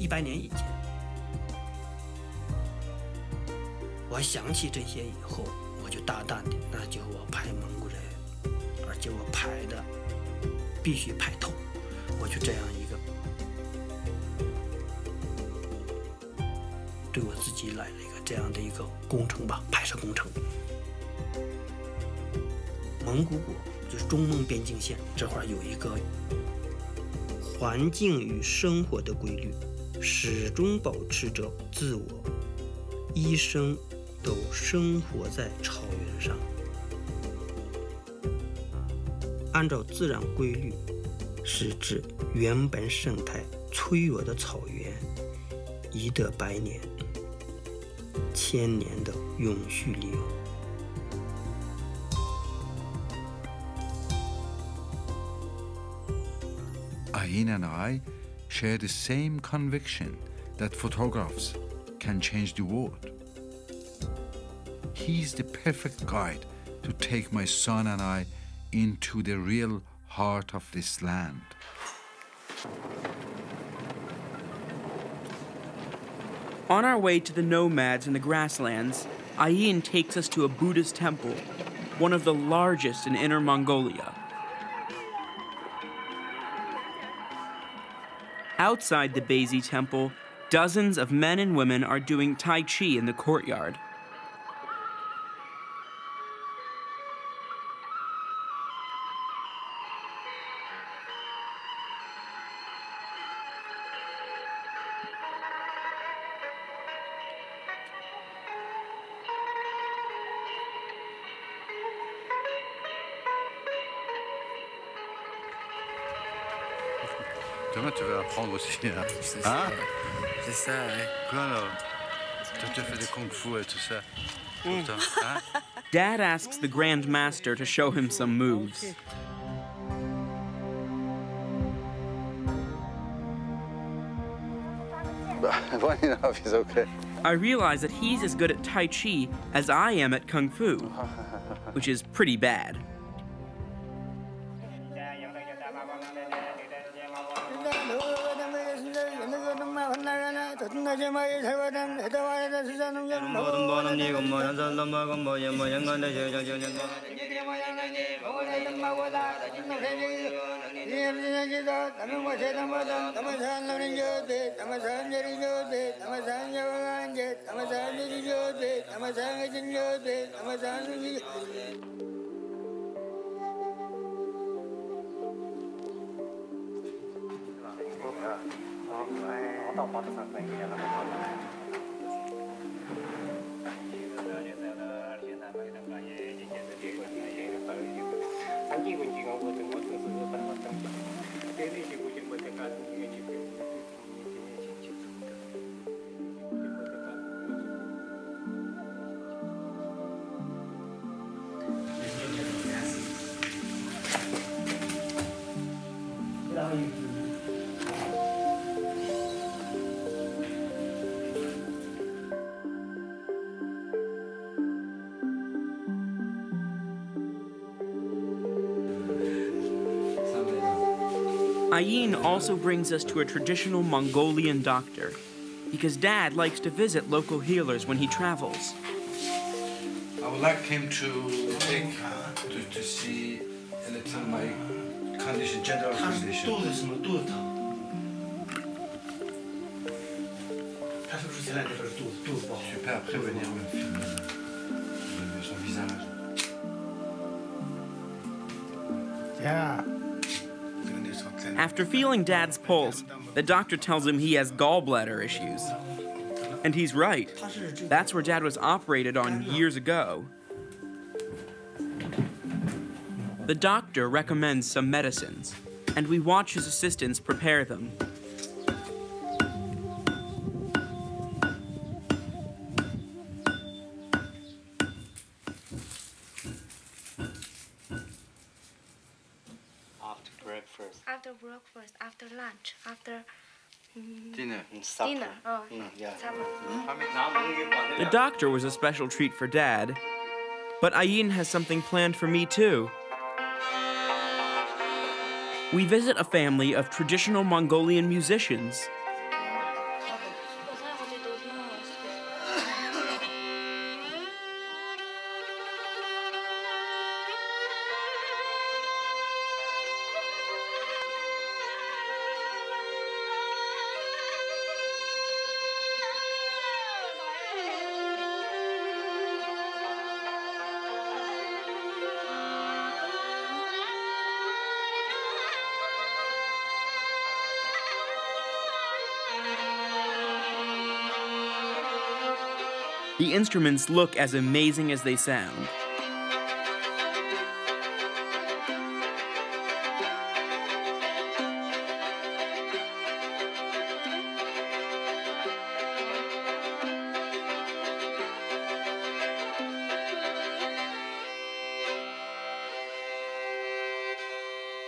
S15: 本对我自己来了一个这样的一个工程吧，拍摄工程。蒙古国就是中蒙边境线这块有一个环境与生活的规律，始终保持着自我，一生都生活在草原上。按照自然规律，是指原本生态脆弱的草原，宜得百年、千年的永续理由。
S6: Ayin and I share the same conviction that photographs can change the world. He's the perfect guide to take my son and I into the real heart of this land.
S1: On our way to the nomads in the grasslands, Ayin takes us to a Buddhist temple, one of the largest in Inner Mongolia. Outside the Beizi temple, dozens of men and women are doing Tai Chi in the courtyard.
S6: Demain, apprendre aussi. Hein
S9: C'est
S6: Hein
S9: ça. C'est ça, ouais.
S6: Quoi alors Toi, tu as fait des kung fu et tout ça. Mm. Pourtant, hein
S1: Dad asks the Grand Master to show him some moves.
S14: Funny enough, he's okay.
S1: I realize that he's as good at Tai Chi as I am at Kung Fu, which is pretty bad. Yeah. Anjing kunci buat buat Ayin also brings us to a traditional Mongolian doctor, because Dad likes to visit local healers when he travels.
S6: I would like him to take to, to see a little my condition, general condition. Tu peux après venir me filmer de son visage.
S16: Yeah.
S1: After feeling Dad's pulse, the doctor tells him he has gallbladder issues. And he's right. That's where Dad was operated on years ago. The doctor recommends some medicines, and we watch his assistants prepare them.
S17: Dinner.
S2: Oh,
S17: Mm, yeah.
S2: supper.
S1: The doctor was a special treat for Dad, but Ayin has something planned for me too. We visit a family of traditional Mongolian musicians. Instruments look as amazing as they sound.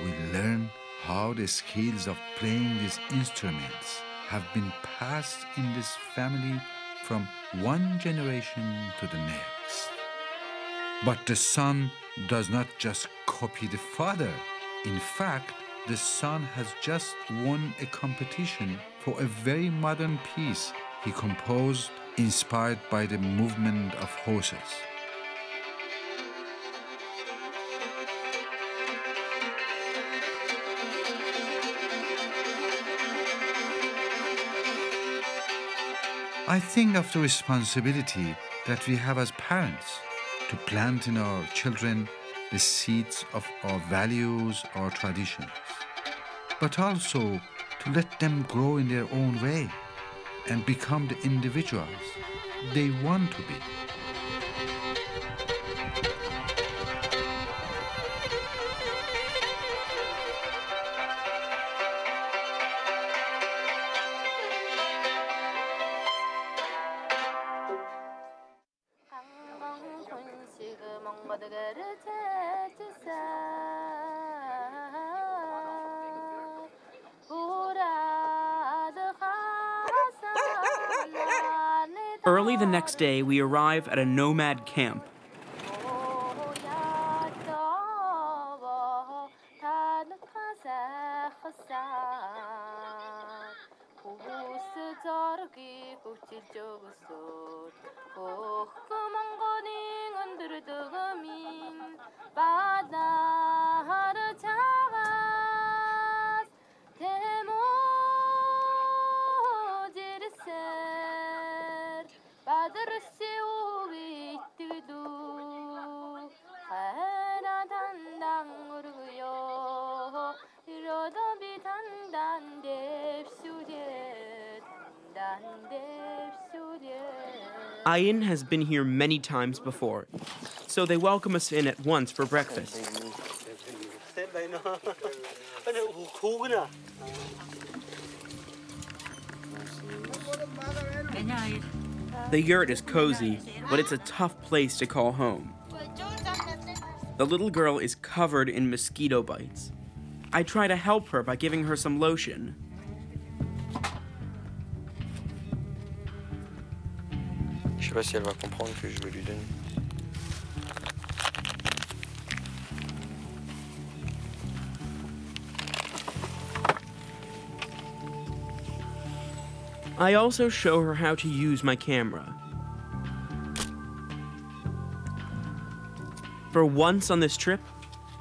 S6: We learn how the skills of playing these instruments have been passed in this family from one generation to the next. But the son does not just copy the father. In fact, the son has just won a competition for a very modern piece he composed inspired by the movement of horses. I think of the responsibility that we have as parents to plant in our children the seeds of our values, our traditions, but also to let them grow in their own way and become the individuals they want to be.
S1: Day, we arrive at a nomad camp. Ayin has been here many times before, so they welcome us in at once for breakfast. The yurt is cozy, but it's a tough place to call home. The little girl is covered in mosquito bites. I try to help her by giving her some lotion.
S9: Pas si elle va comprendre que je veux lui donner.
S1: I also show her how to use my camera. For once on this trip,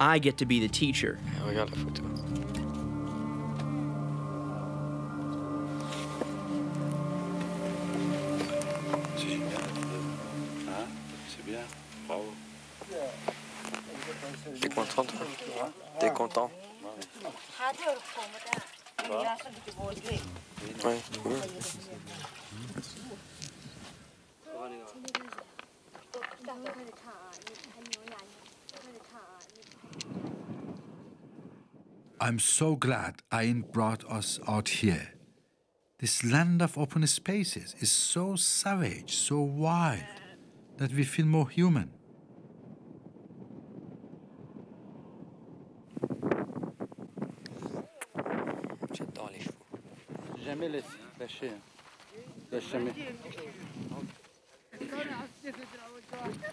S1: I get to be the teacher.
S9: Ah, regarde la photo.
S6: I'm so glad Ayin brought us out here. This land of open spaces is so savage, so wild, that we feel more human.
S14: Laisser lâcher. hein.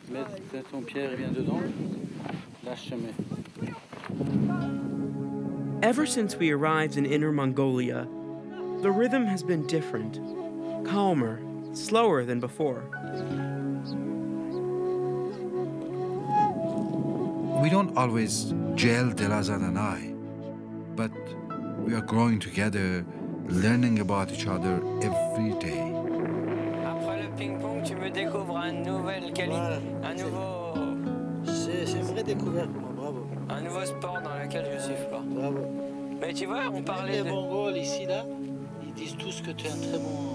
S14: Mets, mets ton pied bien dedans. Lâche jamais.
S1: Ever since we arrived in Inner Mongolia, the rhythm has been different, calmer, slower than before.
S6: We don't always gel Delazad and I, but we are growing together, learning about each other every day.
S9: Après le ping-pong, tu me découvres un nouvel qualité, un nouveau.
S10: C'est une vraie découverte pour moi, bravo.
S9: Un nouveau sport dans lequel je suis fort.
S10: Bravo.
S9: Mais tu vois, on
S10: Même
S9: parlait
S10: les
S9: de.
S10: Mongols ici, là, ils disent tous que tu es un très bon.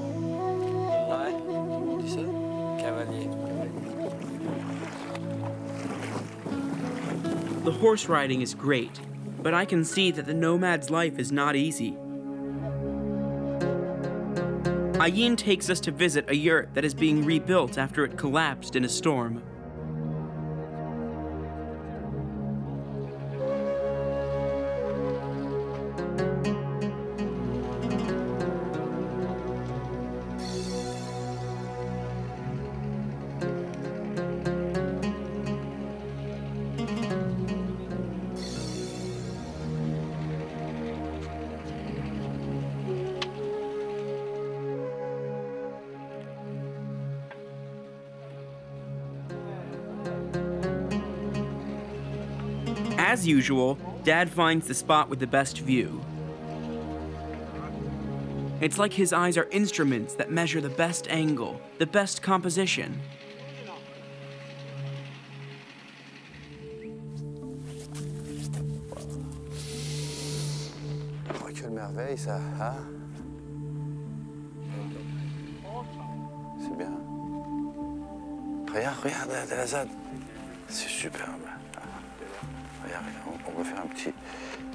S9: Ouais.
S10: On dit ça
S9: Cavalier.
S1: The horse riding is great, but I can see that the nomad's life is not easy. Ayin takes us to visit a yurt that is being rebuilt after it collapsed in a storm. Usual, Dad finds the spot with the best view. It's like his eyes are instruments that measure the best angle, the best composition.
S3: Oh, quelle merveille ça, hein C'est bien. Regarde, regarde, de la C'est superbe. Ah, Regarde, regarde, on, on va faire un petit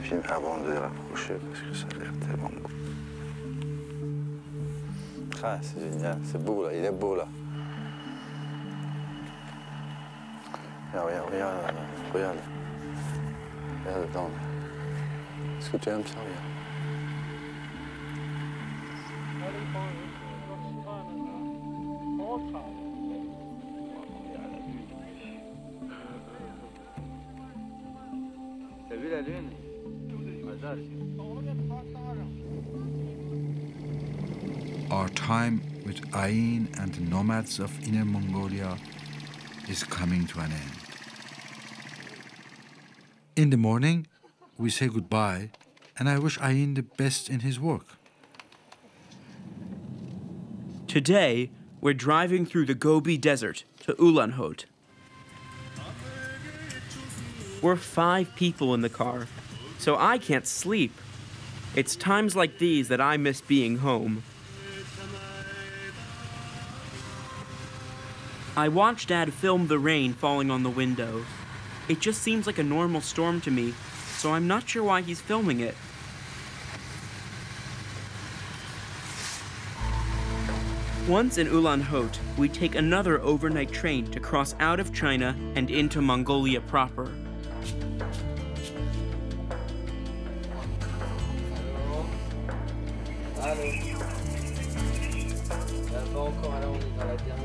S3: film avant de rapprocher parce que ça a l'air tellement beau. Ah, c'est génial, c'est beau là, il est beau là. Regarde, regarde, regarde, regarde. Regarde dedans. Est-ce que tu aimes ça, regarde?
S6: And the nomads of Inner Mongolia is coming to an end. In the morning, we say goodbye, and I wish Ayin the best in his work.
S1: Today, we're driving through the Gobi Desert to Ulaanbaatar. We're five people in the car, so I can't sleep. It's times like these that I miss being home. I watched Dad film the rain falling on the window. It just seems like a normal storm to me, so I'm not sure why he's filming it. Once in Ulaanbaatar, we take another overnight train to cross out of China and into Mongolia proper.
S5: Hello. Hello.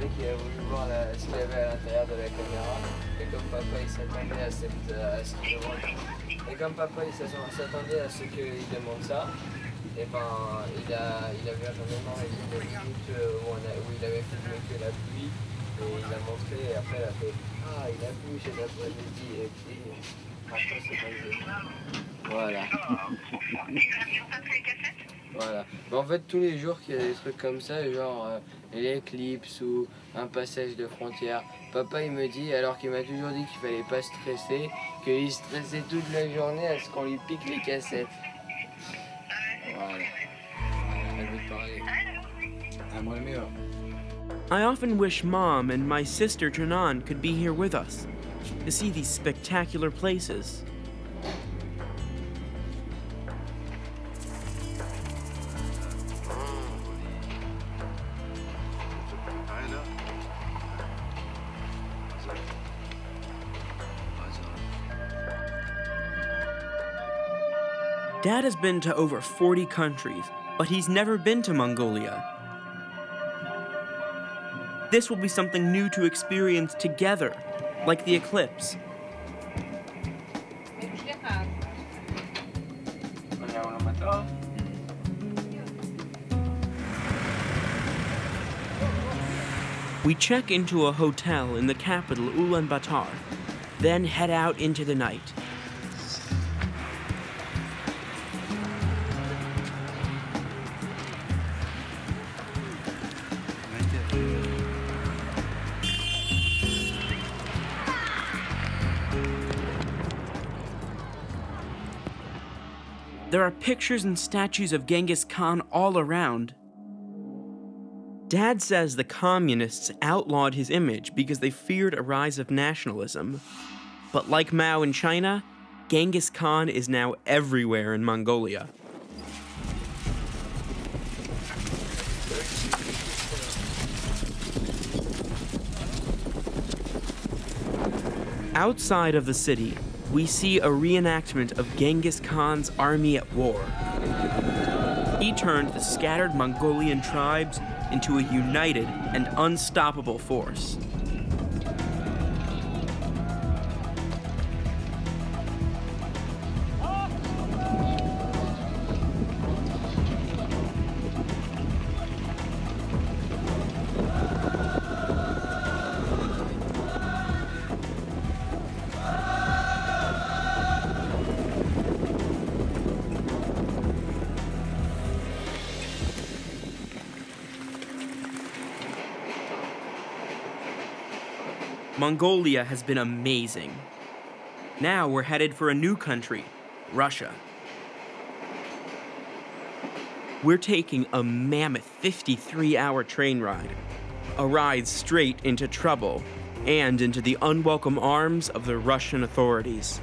S5: Dès qu'il a voulu voir la- ce qu'il y avait à l'intérieur de la caméra, et comme papa il s'attendait à, cette, à ce qu'il demande, et comme papa il s'attend- s'attendait à ce qu'il demande ça, et ben il a, il a vu un moment les minutes euh, où, on a- où il avait filmé que la pluie, et il a montré, et après il a fait Ah, il a plu cet après-midi, et puis après c'est passé. Voilà. Voilà. Mais en fait, tous les jours qu'il y a des trucs comme ça, genre euh, l'éclipse ou un passage de frontière, papa il me dit, alors qu'il m'a toujours dit qu'il fallait pas stresser, qu'il stressait toute la journée à ce qu'on lui pique les cassettes. Voilà.
S10: Ah.
S1: I often wish Mom and my sister Janan could be here with us to see these spectacular places. Dad has been to over 40 countries, but he's never been to Mongolia. This will be something new to experience together, like the eclipse. We check into a hotel in the capital, Ulaanbaatar, then head out into the night. There are pictures and statues of Genghis Khan all around. Dad says the communists outlawed his image because they feared a rise of nationalism. But like Mao in China, Genghis Khan is now everywhere in Mongolia. Outside of the city, we see a reenactment of Genghis Khan's army at war. He turned the scattered Mongolian tribes into a united and unstoppable force. Mongolia has been amazing. Now we're headed for a new country, Russia. We're taking a mammoth 53 hour train ride, a ride straight into trouble and into the unwelcome arms of the Russian authorities.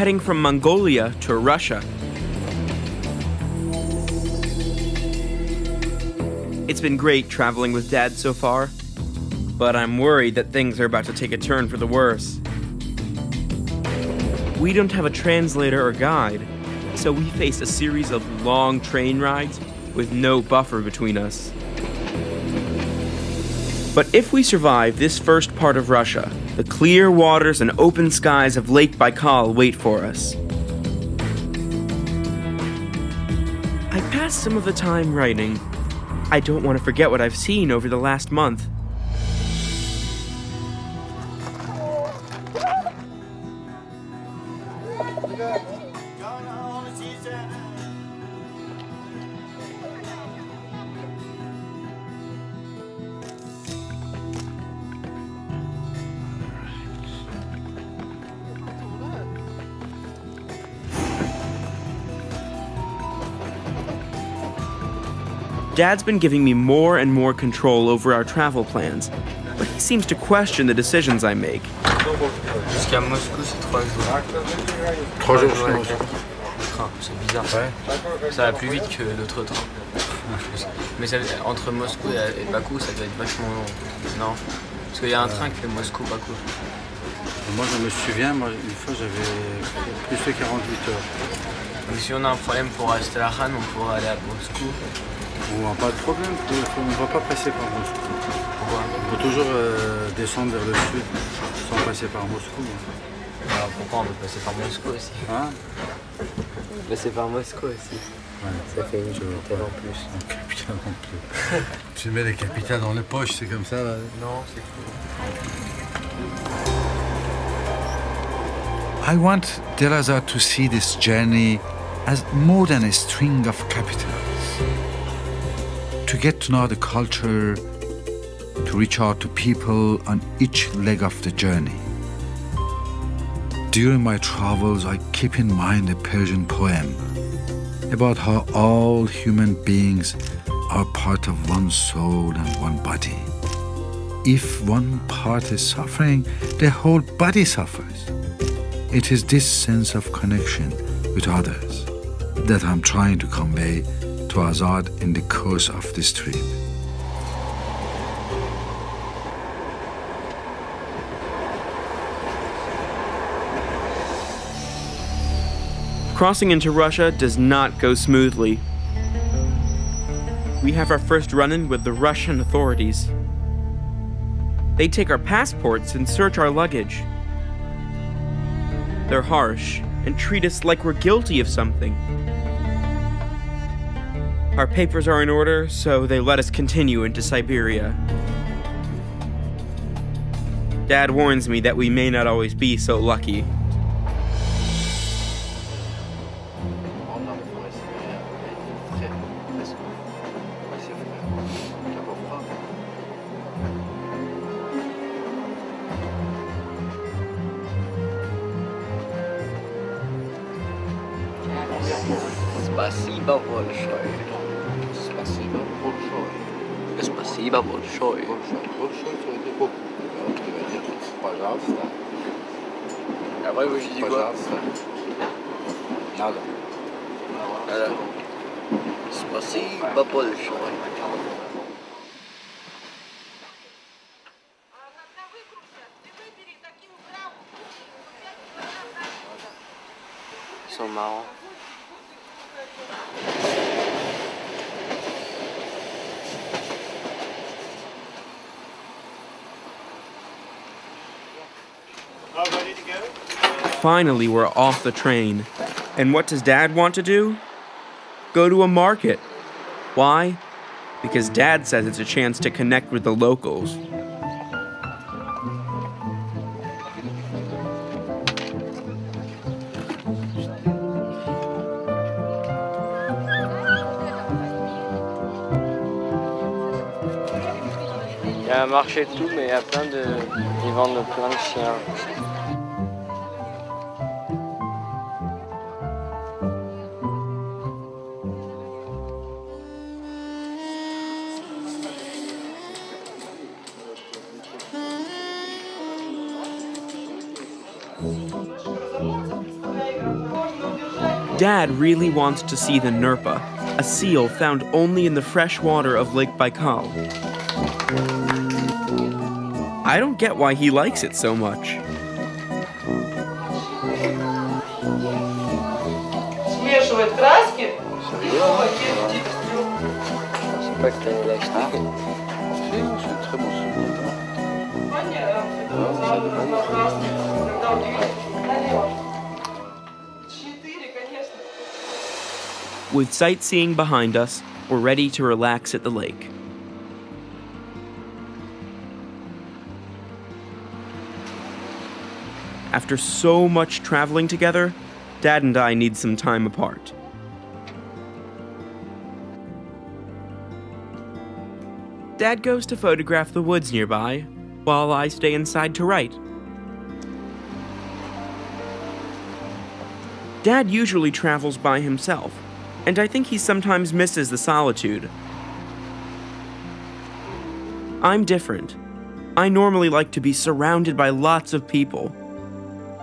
S1: Heading from Mongolia to Russia. It's been great traveling with Dad so far, but I'm worried that things are about to take a turn for the worse. We don't have a translator or guide, so we face a series of long train rides with no buffer between us. But if we survive this first part of Russia, the clear waters and open skies of Lake Baikal wait for us. I pass some of the time writing. I don't want to forget what I've seen over the last month. Dad's been giving me more and more control over our travel plans, but he seems to question the decisions I make.
S5: Jusqu'à Moscou, c'est 3 jours.
S3: Trois jours,
S5: à la
S3: je pense.
S5: carte. Le train, c'est bizarre. Ça va plus vite que l'autre train. Mais ça, entre Moscou et, et Bakou, ça doit être vachement long. Non Parce qu'il y a un train qui fait Moscou-Bakou.
S3: Moi, je me souviens, moi, une fois, j'avais plus de 48 heures.
S5: Donc si on a un problème pour rester à Khan, on pourra aller à Moscou.
S3: Pas de problème, on ne va pas passer par Moscou. On peut toujours euh, descendre vers le sud sans passer par Moscou.
S5: Alors pourquoi on veut passer par Moscou aussi?
S3: Hein?
S5: Passer par Moscou aussi. Ça fait une capitale en plus.
S3: Une capitale en plus. tu mets les capitales dans les poches, c'est comme ça là
S5: Non, c'est cool.
S6: I want Delazar to see this journey as more than a string of capitals. To get to know the culture, to reach out to people on each leg of the journey. During my travels, I keep in mind a Persian poem about how all human beings are part of one soul and one body. If one part is suffering, the whole body suffers. It is this sense of connection with others that I'm trying to convey to Azad in the course of this trip.
S1: Crossing into Russia does not go smoothly. We have our first run in with the Russian authorities. They take our passports and search our luggage. They're harsh and treat us like we're guilty of something. Our papers are in order, so they let us continue into Siberia. Dad warns me that we may not always be so lucky. Finally, we're off the train. And what does Dad want to do? Go to a market. Why? Because Dad says it's a chance to connect with the locals.
S5: Il y a un marché de tout, mais il y a plein de. Ils vendent plein de chiens.
S1: Dad really wants to see the Nerpa, a seal found only in the fresh water of Lake Baikal. I don't get why he likes it so much.
S18: Смешивать краски.
S5: C'est pas que
S1: With sightseeing behind us, we're ready to relax at the lake. After so much traveling together, Dad and I need some time apart. Dad goes to photograph the woods nearby, while I stay inside to write. Dad usually travels by himself, and I think he sometimes misses the solitude. I'm different. I normally like to be surrounded by lots of people.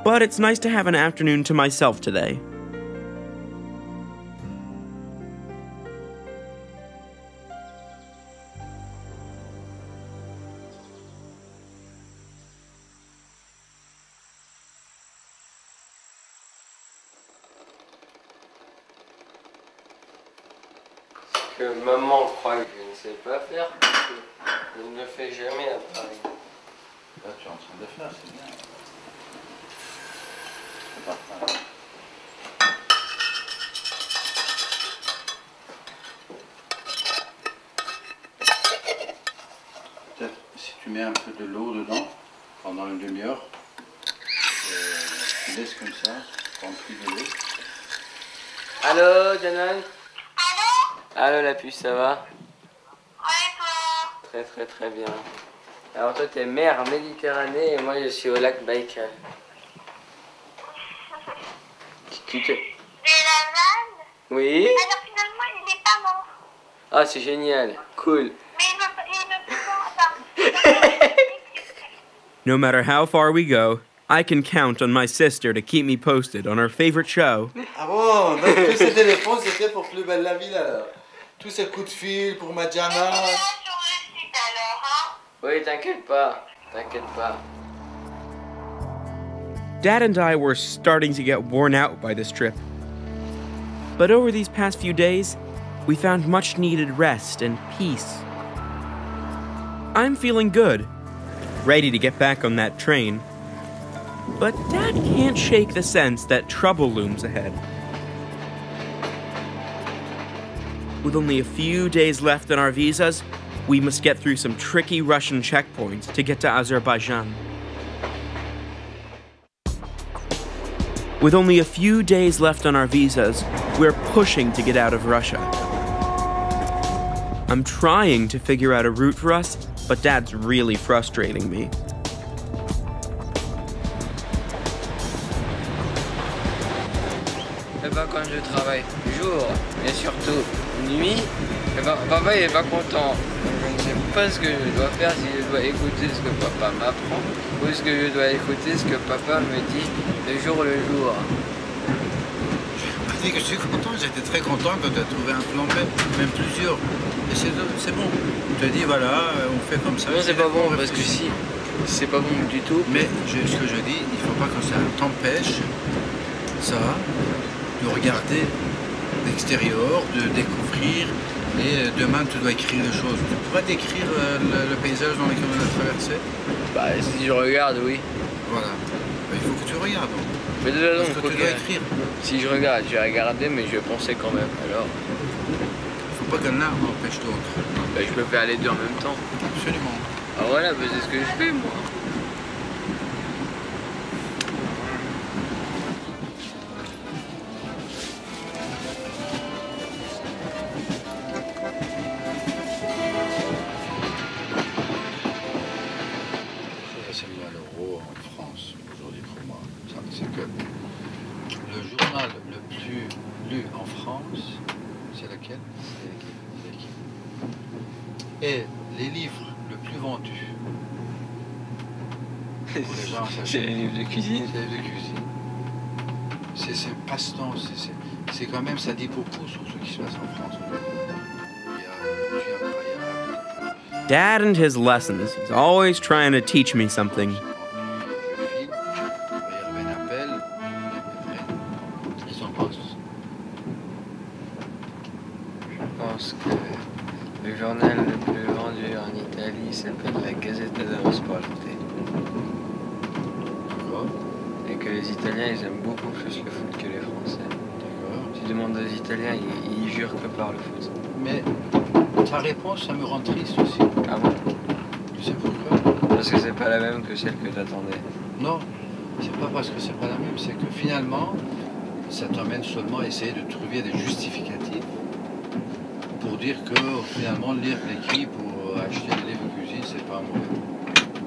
S1: But it's nice to have an afternoon to myself today.
S5: Méditerranée et moi, je suis au lac Baïkal. Tu te... Oui
S2: Alors finalement, il n'est pas mort.
S5: Ah, c'est génial. Cool.
S2: Mais il ne, il ne peut pas.
S1: No matter how far we go, I can count on my sister to keep me posted on her favorite show.
S19: Ah bon Donc tous ces téléphones, c'était pour Plus Belle la Ville alors Tous ces coups de fil pour Madjana
S5: Oui, t'inquiète pas. T'inquiète pas.
S1: Dad and I were starting to get worn out by this trip. But over these past few days, we found much needed rest and peace. I'm feeling good, ready to get back on that train. But Dad can't shake the sense that trouble looms ahead. With only a few days left on our visas, we must get through some tricky Russian checkpoints to get to Azerbaijan. With only a few days left on our visas, we're pushing to get out of Russia. I'm trying to figure out a route for us, but Dad's really frustrating me.
S5: Eh ben, quand je travaille jour et surtout nuit, papa il est pas content. Je ne sais pas ce que je dois faire, si je dois écouter ce que papa m'apprend ou est-ce que je dois écouter ce que papa me dit le jour le jour.
S3: Je dis que je suis content, j'étais très content quand tu as trouvé un plan B, même plusieurs. Et c'est c'est bon. Tu te dis voilà, on fait comme ça.
S5: Non, c'est pas bon parce que si, c'est pas bon du tout.
S3: Mais je- ce que je dis, il faut pas que ça t'empêche, ça, de regarder l'extérieur, de découvrir. Et euh, demain, tu dois écrire des choses. Tu pourrais décrire euh, le, le paysage dans lequel on a traversé?
S5: Bah, si je regarde, oui.
S3: Voilà. Bah, il faut que tu regardes. donc.
S5: Mais de façon,
S3: Parce que tu dois écrire.
S5: Si je regarde, je vais regarder, mais je vais penser quand même. Alors,
S3: Il faut pas que l'un empêche l'autre.
S5: bah, je peux faire les deux en même temps.
S3: Absolument.
S5: Ah voilà, bah, c'est ce que je fais moi.
S3: Les livres le plus ça,
S5: C'est les livres de cuisine.
S3: C'est les livres de cuisine. C'est c'est passe-temps. c'est- quand même, ça dit beaucoup sur ce qui se passe en France.
S1: Dad and his lessons. He's always trying to teach me something.
S3: un appel, ils en pensent.
S5: Je pense que le journal le plus vendu en Italie s'appelle la Gazzetta dello Sport. Et que les Italiens, ils aiment beaucoup plus le foot que les Français. Tu demandes aux Italiens, ils, ils jurent que par le foot.
S3: Mais ta réponse, ça me rend triste aussi.
S5: Ah bon
S3: Tu sais pourquoi
S5: Parce que c'est pas la même que celle que t'attendais.
S3: Non, c'est pas parce que c'est pas la même, c'est que finalement, ça t'emmène seulement à essayer de trouver des justificatifs pour dire que finalement lire l'écrit pour acheter des livres de cuisine, c'est pas mauvais.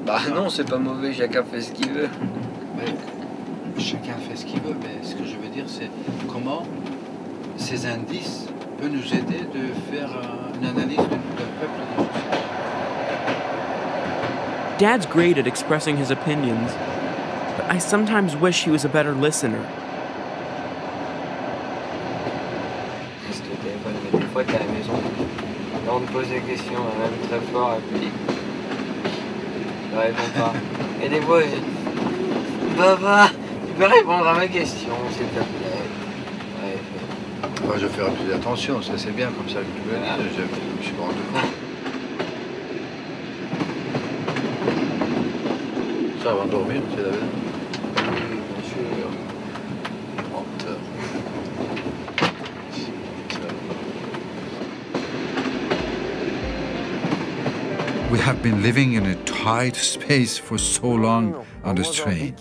S5: Bah non, c'est pas mauvais, chacun fait ce qu'il veut.
S3: Mais chacun fait ce qu'il veut, mais ce que je veux dire, c'est comment ces indices peuvent nous aider de faire une analyse de- d'un peuple.
S1: Dad's great at expressing his opinions, but I sometimes wish he was a better listener.
S5: Parce que le téléphone, mais des fois, t'es à la maison, on te pose des questions, même très fort, et puis. Je pas. Et des fois, je. Papa, tu peux répondre à ma question, s'il te plaît. Ouais,
S6: Moi, je ferai plus attention, ça c'est bien comme ça que tu veux dire, je, je me suis pas rendu compte. Ça avant de dormir, c'est la veille.
S5: bien sûr.
S6: Menteur. We have been living in a tight space for so long on this train.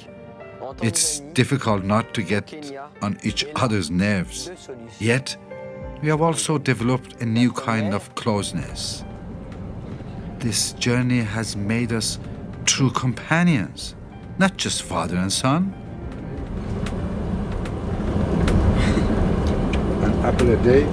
S6: It's difficult not to get on each other's nerves. Yet, we have also developed a new kind of closeness. This journey has made us true companions, not just father and son. An apple a day,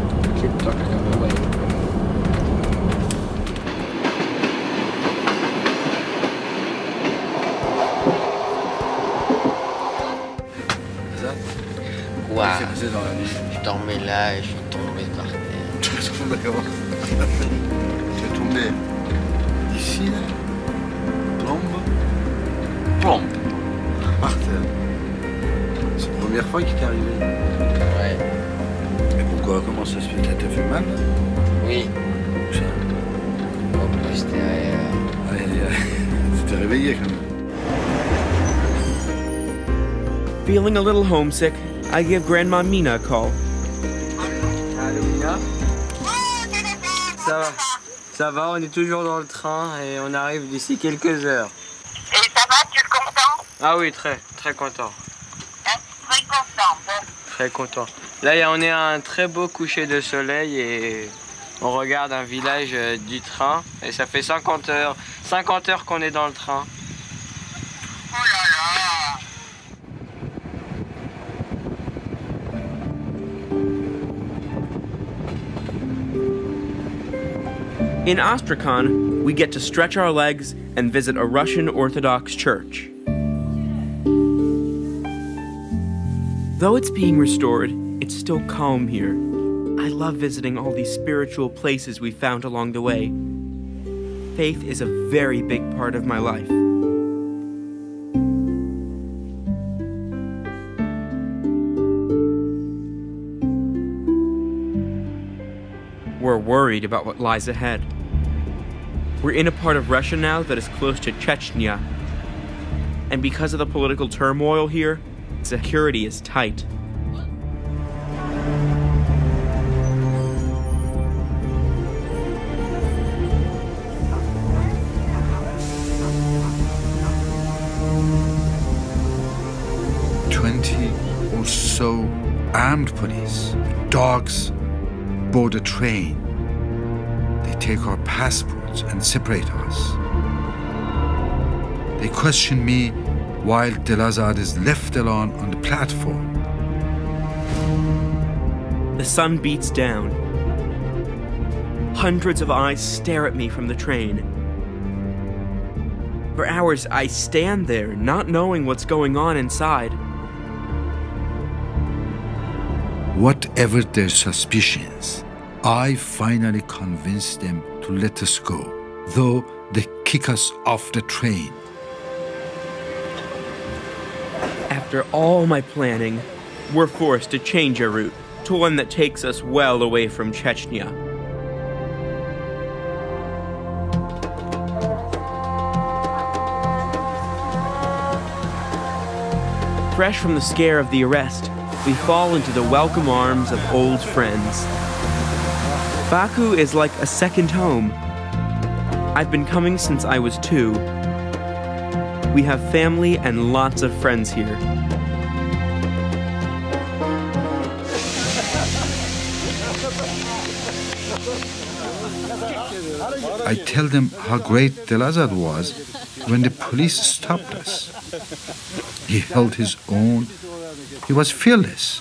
S6: dans la nuit
S5: Je dormais là et je suis tombé par terre.
S6: Tu es tombé comment Tu es tombé ici, là Plombe Plombe Par terre. C'est la première fois qu'il t'est arrivé
S5: Ouais.
S6: Et pourquoi? Comment ça se fait? T'as t'as fait mal?
S5: Oui.
S6: Où ça? Aïe, aïe. Tu t'es réveillé quand même.
S1: Feeling a little homesick, I give Grandma Mina a call.
S5: Allô, Mina Ça va Ça va, on est toujours dans le train et on arrive d'ici quelques heures.
S20: Et ça va, tu es content?
S5: Ah oui, très, très content.
S20: Très content. Bon,
S5: Très content. Là, y a- on est à un très beau coucher de soleil et on regarde un village euh, du train. Et ça fait 50 heures, 50 heures qu'on est dans le train.
S1: In Astrakhan, we get to stretch our legs and visit a Russian Orthodox church. Though it's being restored, it's still calm here. I love visiting all these spiritual places we found along the way. Faith is a very big part of my life. We're worried about what lies ahead. We're in a part of Russia now that is close to Chechnya. And because of the political turmoil here, security is tight.
S6: Twenty or so armed police, dogs, board a train. They take our passports and separate us. They question me while Delazad is left alone on the platform.
S1: The sun beats down. Hundreds of eyes stare at me from the train. For hours, I stand there, not knowing what's going on inside.
S6: Whatever their suspicions, I finally convinced them to let us go, though they kick us off the train.
S1: After all my planning, we're forced to change our route to one that takes us well away from Chechnya. Fresh from the scare of the arrest, we fall into the welcome arms of old friends. Baku is like a second home. I've been coming since I was two. We have family and lots of friends here.
S6: I tell them how great Delazad was when the police stopped us. He held his own. He was fearless.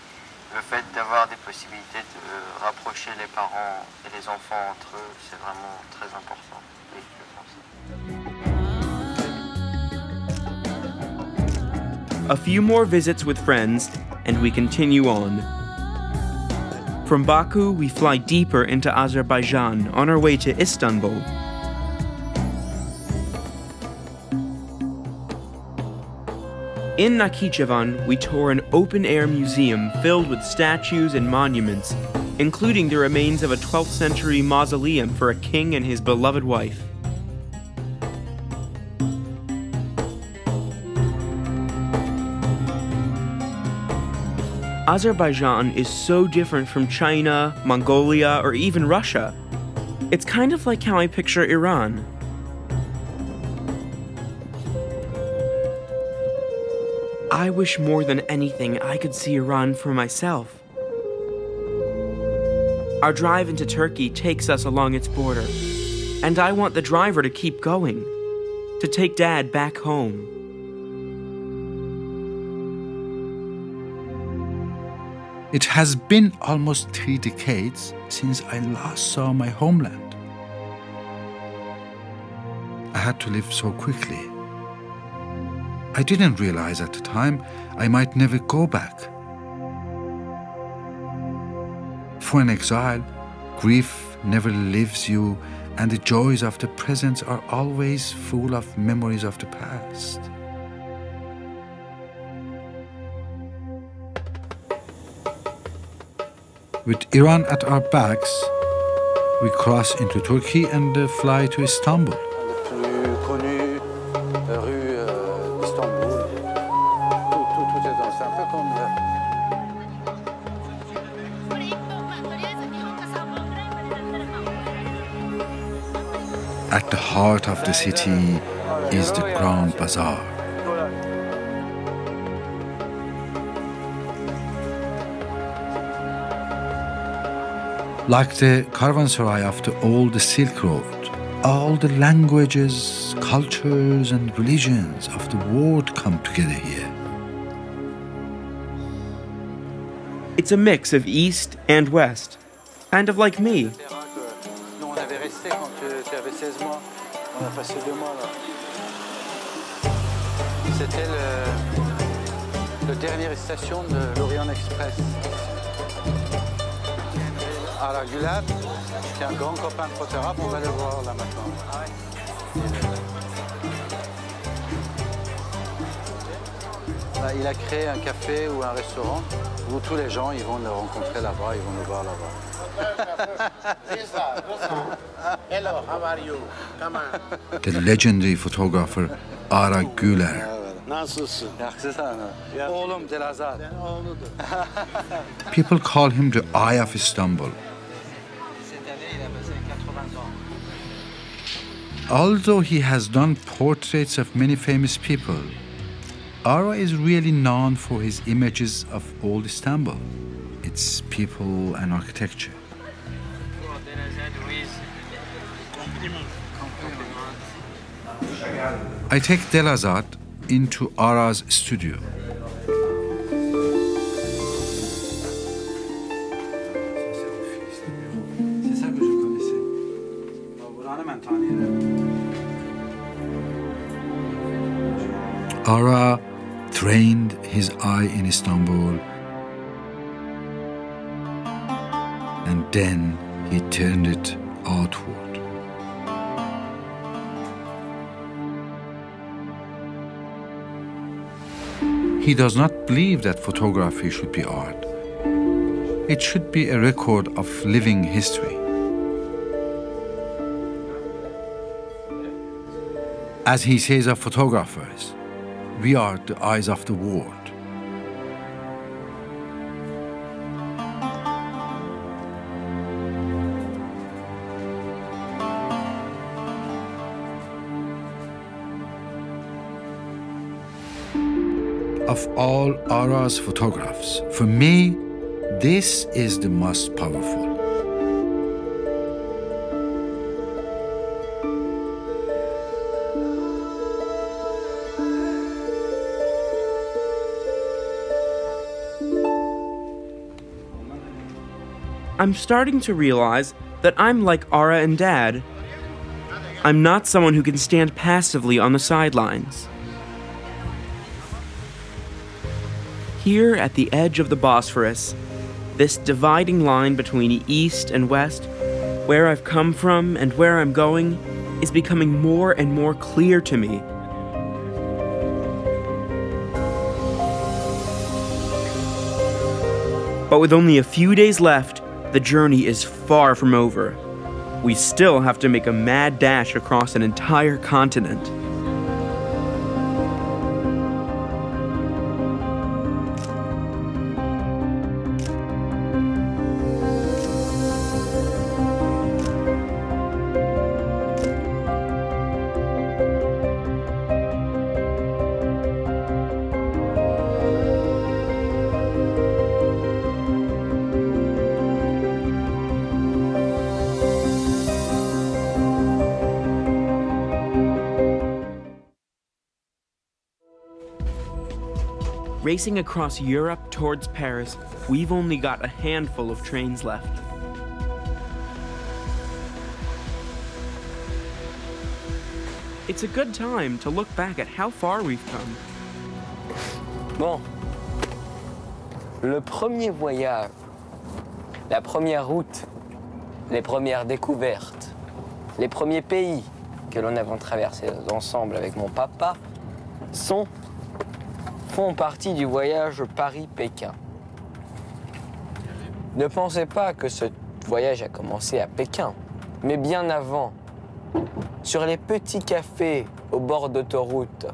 S5: le fait d'avoir des possibilités de rapprocher les parents et les enfants entre eux, c'est vraiment très important. Et je pense.
S1: A few more visits with friends, and we continue on. From Baku, we fly deeper into Azerbaijan on our way to Istanbul. In Nakhichevan, we tour an open air museum filled with statues and monuments, including the remains of a 12th century mausoleum for a king and his beloved wife. Azerbaijan is so different from China, Mongolia, or even Russia. It's kind of like how I picture Iran. I wish more than anything I could see Iran for myself. Our drive into Turkey takes us along its border, and I want the driver to keep going, to take Dad back home.
S6: It has been almost three decades since I last saw my homeland. I had to live so quickly. I didn't realize at the time I might never go back. For an exile, grief never leaves you, and the joys of the present are always full of memories of the past. With Iran at our backs, we cross into Turkey and uh, fly to Istanbul. At the heart of the city is the Grand Bazaar. Like the caravanserai of the old Silk Road, all the languages, cultures, and religions of the world come together here.
S1: It's a mix of East and West, kind of like me.
S3: 16 mois. On a passé deux mois là. C'était le, le dernière station de l'Orient Express. La Gulab, qui est un grand copain de photographe, on va le voir là maintenant. Il a créé un café ou un restaurant où tous les gens ils vont le rencontrer là-bas, ils vont le voir là-bas.
S21: Hello, how are you? Come on.
S6: The legendary photographer Ara Güler.
S21: Nasılsın?
S3: Yaxşısan? Oğlum Delazad.
S6: People call him the Eye of Istanbul.
S3: Cette année, il a passé 80 ans.
S6: Although he has done portraits of many famous people, Ara is really known for his images of old Istanbul, its people and architecture. I take Delazad into Ara's studio. Ara trained his eye in Istanbul, and then he turned it outward. He does not believe that photography should be art. It should be a record of living history. As he says of photographers, we are the eyes of the world. Of all Ara's photographs, for me, this is the most powerful.
S1: I'm starting to realize that I'm like Ara and Dad. I'm not someone who can stand passively on the sidelines. Here at the edge of the Bosphorus, this dividing line between east and west, where I've come from and where I'm going, is becoming more and more clear to me. But with only a few days left, the journey is far from over. We still have to make a mad dash across an entire continent. Racing across Europe towards Paris, we've only got a handful of trains left. It's a good time to look back at how far we've come.
S5: Bon. Le premier voyage, la première route, les premières découvertes, les premiers pays que l'on avons traversés ensemble avec mon papa sont font partie du voyage Paris-Pékin. Ne pensez pas que ce voyage a commencé à Pékin, mais bien avant, sur les petits cafés au bord d'autoroute,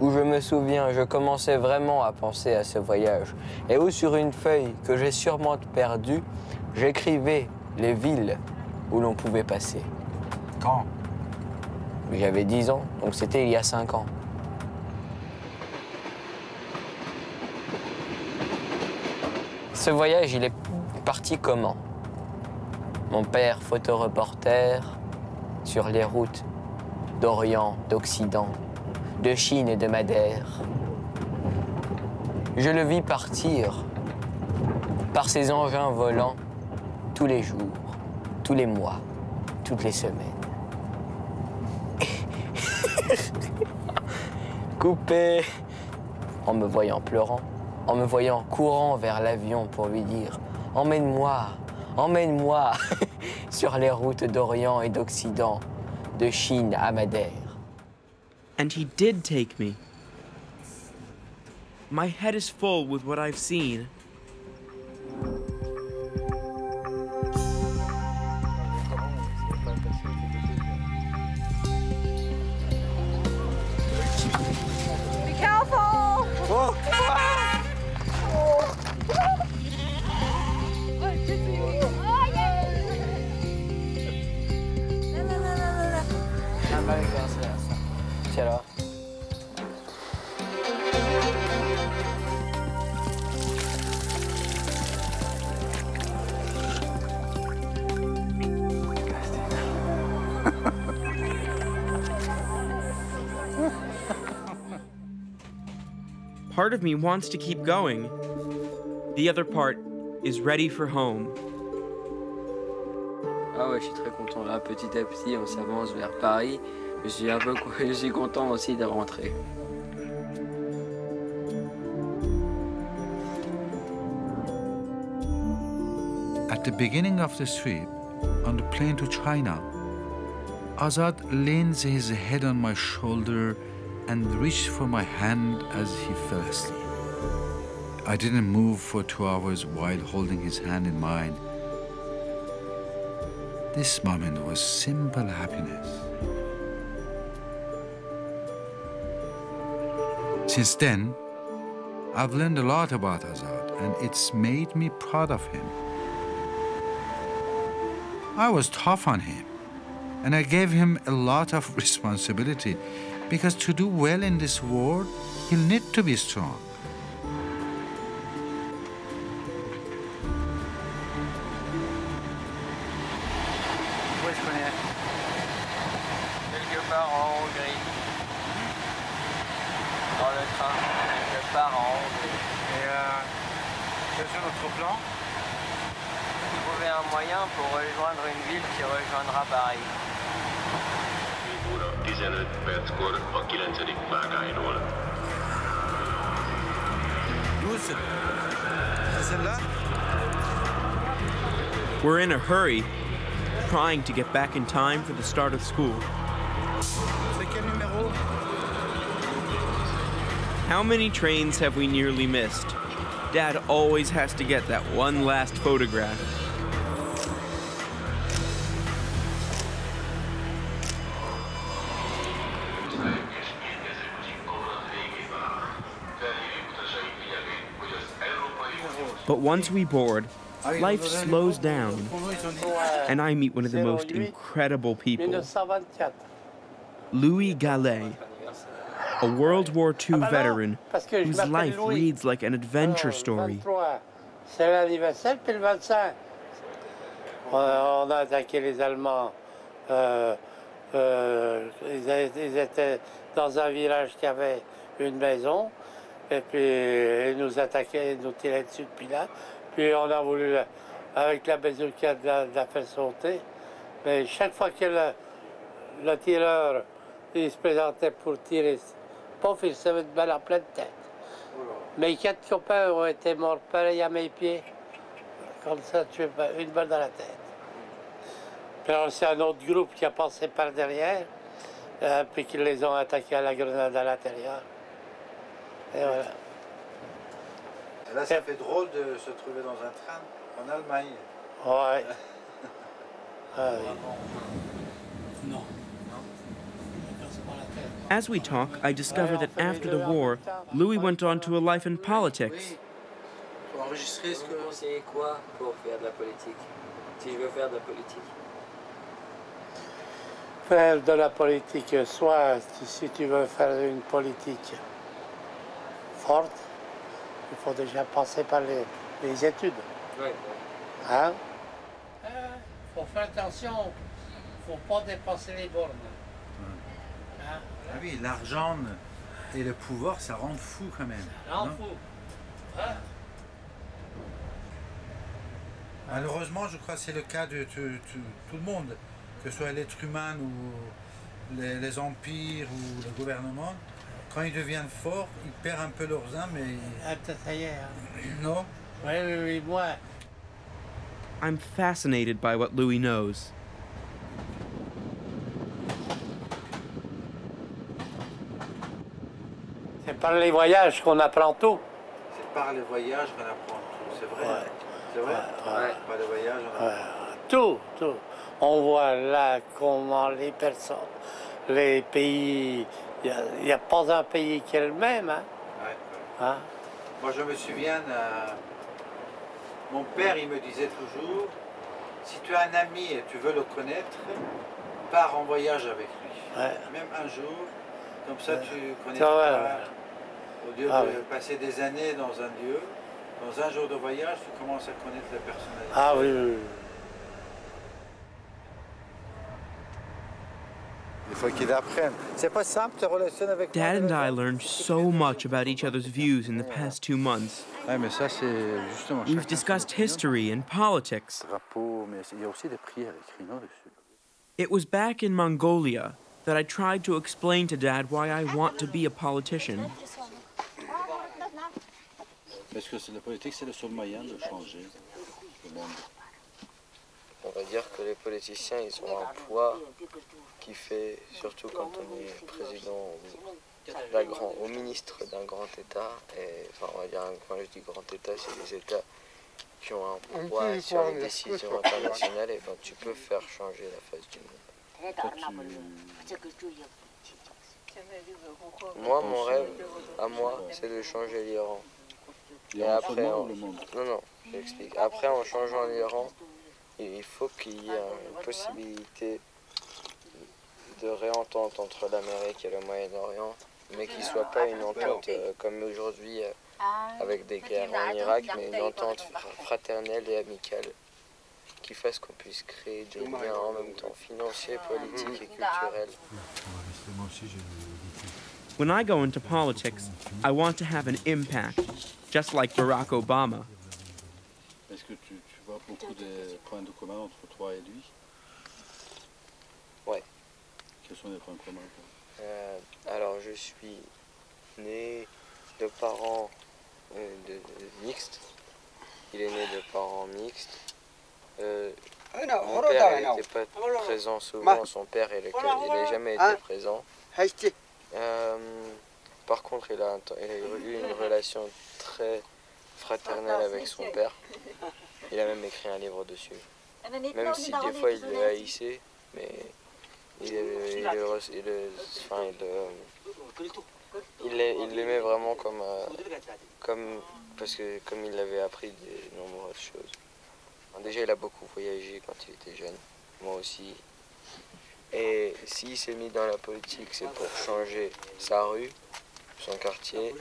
S5: où je me souviens, je commençais vraiment à penser à ce voyage, et où sur une feuille que j'ai sûrement perdue, j'écrivais les villes où l'on pouvait passer.
S6: Quand?
S5: J'avais 10 ans, donc c'était il y a 5 ans. Ce voyage, il est parti comment? Mon père, photoreporter, sur les routes d'Orient, d'Occident, de Chine et de Madère. Je le vis partir par ces engins volants tous les jours, tous les mois, toutes les semaines. Coupé en me voyant pleurant en me voyant courant vers l'avion pour lui dire Emmène-moi, emmène-moi sur les routes d'Orient et d'Occident, de Chine à Madère.
S1: And he did take me. My head is full with what I've seen. Me wants to keep going. The other part is ready for home.
S5: Ah ouais, je suis très content. Là, petit à petit, on s'avance vers Paris. Je suis un peu, je suis content aussi de rentrer.
S6: At the beginning of the trip, on the plane to China, Azad leans his head on my shoulder and reached for my hand as he fell asleep. I didn't move for two hours while holding his hand in mine. This moment was simple happiness. Since then, I've learned a lot about Azad, and it's made me proud of him. I was tough on him, and I gave him a lot of responsibility because to do well in this world, you'll need to be strong.
S1: Hurry, trying to get back in time for the start of school.
S3: C'est quel numéro
S1: How many trains have we nearly missed? Dad always has to get that one last photograph. But once we board, life slows down, and I meet one of the most incredible people,
S22: 1924.
S1: Louis Gallet, a World War II veteran whose life reads like an adventure story.
S22: 23, c'est l'anniversaire, puis le 25. On a, attaqué les Allemands. Ils étaient dans un village qui avait une maison. Et puis ils nous attaquaient, ils nous tiraient dessus depuis là. Puis on a voulu, avec la bazooka, la, faire sauter. Mais chaque fois que le, tireur il se présentait pour tirer, pof, il se met une balle en pleine tête. Mes quatre copains ont été morts pareil à mes pieds. Comme ça, tu une balle dans la tête. Puis c'est un autre groupe qui a passé par derrière, euh, puis qui les ont attaqués à la grenade à l'intérieur. Et voilà.
S3: Et Là, ça fait drôle de se trouver dans un train en Allemagne.
S22: Ouais.
S1: As we talk, I discover that after the war, Louis went on to a life in politics.
S5: Faire de la politique? Si je veux faire de la politique.
S22: Faire de la politique, soit si tu veux faire une politique forte, il faut déjà passer par les, les études. Hein? faut faire attention, faut pas dépasser les bornes. Hein?
S3: Ah oui, l'argent et le pouvoir, ça rend fou quand même.
S22: Non? fou. Hein?
S3: Malheureusement, je crois que c'est le cas de tout, tout- tout le monde, que ce soit l'être humain ou les, les empires ou le gouvernement. Quand ils deviennent forts, ils perdent un peu leurs âmes et...
S22: Ah, ça y est. hein.
S3: Non?
S22: Oui, oui, oui, moi.
S1: I'm fascinated by what Louis knows.
S22: C'est par les voyages qu'on apprend tout.
S3: C'est par les voyages qu'on apprend tout, c'est vrai. C'est vrai?
S22: Ouais.
S3: Par les voyages, on
S22: Ouais,
S3: apprend
S22: tout, tout. On voit là comment les personnes, les pays, il n'y a, pas un pays qui est le même. Hein?
S3: Ouais.
S22: Hein?
S3: Moi, je me souviens, euh, mon père, il me disait toujours, si tu as un ami et tu veux le connaître, pars en voyage avec lui.
S22: Ouais.
S3: Même un jour, comme ça tu connais pas, au lieu
S22: Ah
S3: de
S22: oui.
S3: passer des années dans un lieu, dans un jour de voyage, tu commences à connaître la personnalité.
S22: Ah oui, oui, oui.
S1: Dad and I learned so much about each other's views in the past two months.
S3: Ouais, mais ça, c'est justement.
S1: We've discussed history and politics.
S3: Drapeau, mais il y a aussi des prières écrites non, dessus.
S1: It was back in Mongolia that I tried to explain to Dad why I want to be a politician.
S5: Qui fait, surtout quand on est président ou, d'un grand, ou ministre d'un grand État, et, enfin on va dire, quand je dis grand État, c'est des États qui ont un poids sur les décisions internationales, et ben, tu peux faire changer la face du monde. Moi, mon rêve, à moi, c'est de changer l'Iran. Et après, en- non, non, j'explique. Après, en changeant l'Iran, il faut qu'il y ait une possibilité de réentente entre l'Amérique et le Moyen-Orient, mais qui ne soit pas une entente euh, comme aujourd'hui euh, avec des guerres en Irak, mais une entente fra- fraternelle et amicale qui fasse qu'on puisse créer des liens en même temps financiers, politiques et culturels.
S1: When I go into politics, I want to have an impact, just like Barack Obama.
S3: Est-ce que tu, tu vois beaucoup de points de commun entre toi et lui
S5: Ouais. Euh, alors, je suis né de parents euh, de, de- mixtes. Il est né de parents mixtes. Euh, mon père n'était pas présent souvent. Son père, il n'a jamais été présent. Euh, par contre, il a, il a eu une relation très fraternelle avec son père. Il a même écrit un livre dessus. Même si des fois il le haïssait, mais il, il, l'aimait vraiment comme, euh, comme, parce que comme il avait appris de nombreuses choses. Déjà, il a beaucoup voyagé quand il était jeune, moi aussi. Et s'il s'est mis dans la politique, c'est pour changer sa rue, son quartier.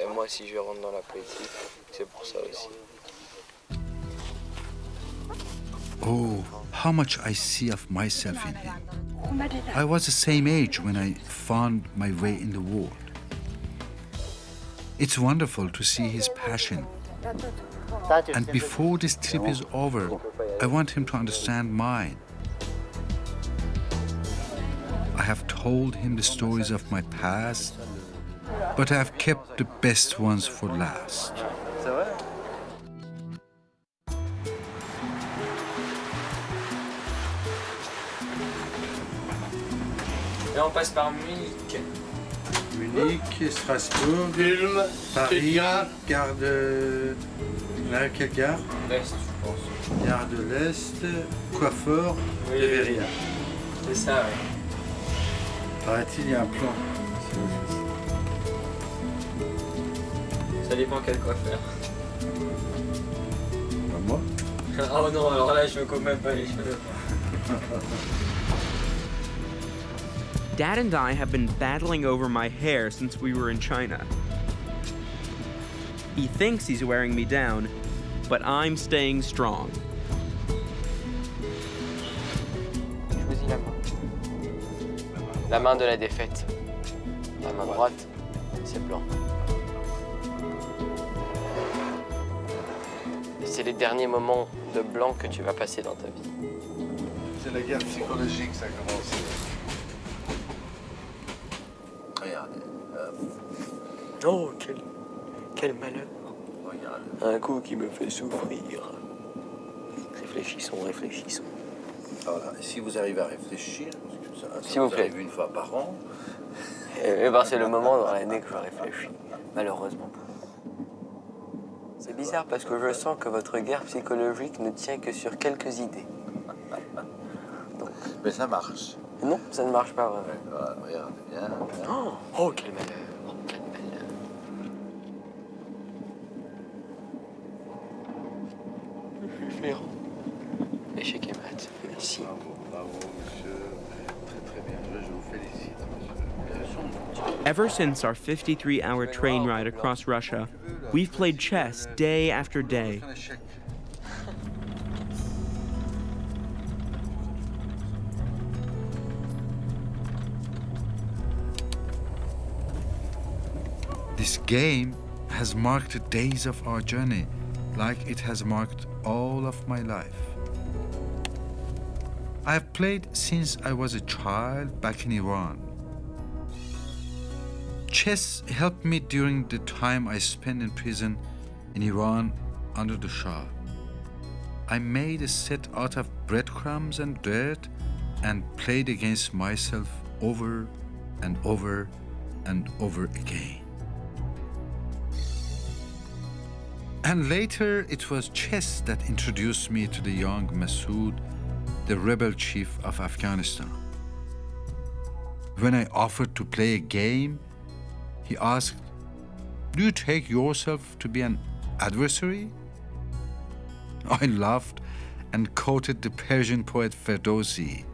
S5: Et moi, si je rentre dans la politique, c'est pour ça aussi.
S6: Oh, how much I see of myself in him. I was the same age when I found my way in the world. It's wonderful to see his passion. And before this trip is over, I want him to understand mine. I have told him the stories of my past, but I have kept the best ones for last.
S23: Là, on passe par Munich.
S22: Munich, Strasbourg, Paris, gare de... Là, quelle gare?
S23: L'Est, je pense.
S22: Gare de l'Est, coiffeur
S23: Oui. C'est ça, ouais.
S22: Paraît-il, il y a un plan.
S23: Ça dépend quel coiffeur.
S22: Pas moi.
S23: oh non, alors là, je me coupe même pas les cheveux.
S1: Dad and I have been battling over my hair since we were in China. He thinks he's wearing me down, but I'm staying strong.
S5: Choisis la main. La main de la défaite. La main droite, c'est blanc. C'est les derniers moments de blanc que tu vas passer dans ta vie.
S3: C'est la guerre psychologique, ça commence.
S5: Oh, quel, quel malheur.
S3: Regarde.
S5: Un coup qui me fait souffrir. Réfléchissons, réfléchissons.
S3: Voilà. Et si vous arrivez à réfléchir,
S5: S'il vous plaît.
S3: arrive une fois par an,
S5: et ben, c'est le moment dans l'année que je réfléchis, malheureusement. C'est bizarre parce que je sens que votre guerre psychologique ne tient que sur quelques idées.
S3: mais ça marche.
S5: Non, ça ne marche pas vraiment.
S3: Regardez bien. bien.
S5: Oh, oh, quel malheur. Ferrand. Échec et mat. Merci.
S3: Bravo, bravo, monsieur. Très, très bien. Je, je vous félicite, monsieur.
S1: Ever since our 53 hour train ride across Russia, we've played chess euh, day after day.
S6: This game has marked the days of our journey like it has marked all of my life. I have played since I was a child back in Iran. Chess helped me during the time I spent in prison in Iran under the Shah. I made a set out of breadcrumbs and dirt and played against myself over and over and over again. And later, it was chess that introduced me to the young Masood, the rebel chief of Afghanistan. When I offered to play a game, he asked, Do you take yourself to be an adversary? I laughed and quoted the Persian poet Ferdowsi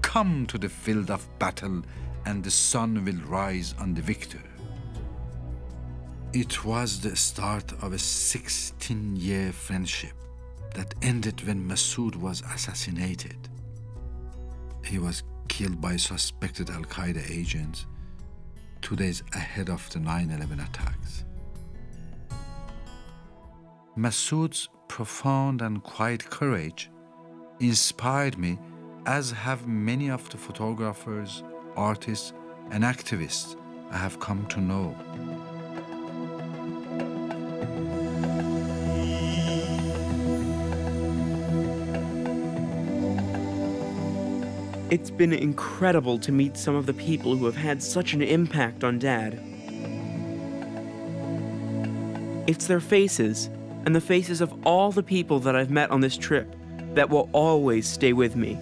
S6: Come to the field of battle, and the sun will rise on the victor. It was the start of a 16 year friendship that ended when Masood was assassinated. He was killed by suspected Al Qaeda agents, two days ahead of the 9 11 attacks. Masoud's profound and quiet courage inspired me, as have many of the photographers, artists, and activists I have come to know.
S1: It's been incredible to meet some of the people who have had such an impact on Dad. It's their faces, and the faces of all the people that I've met on this trip, that will always stay with me.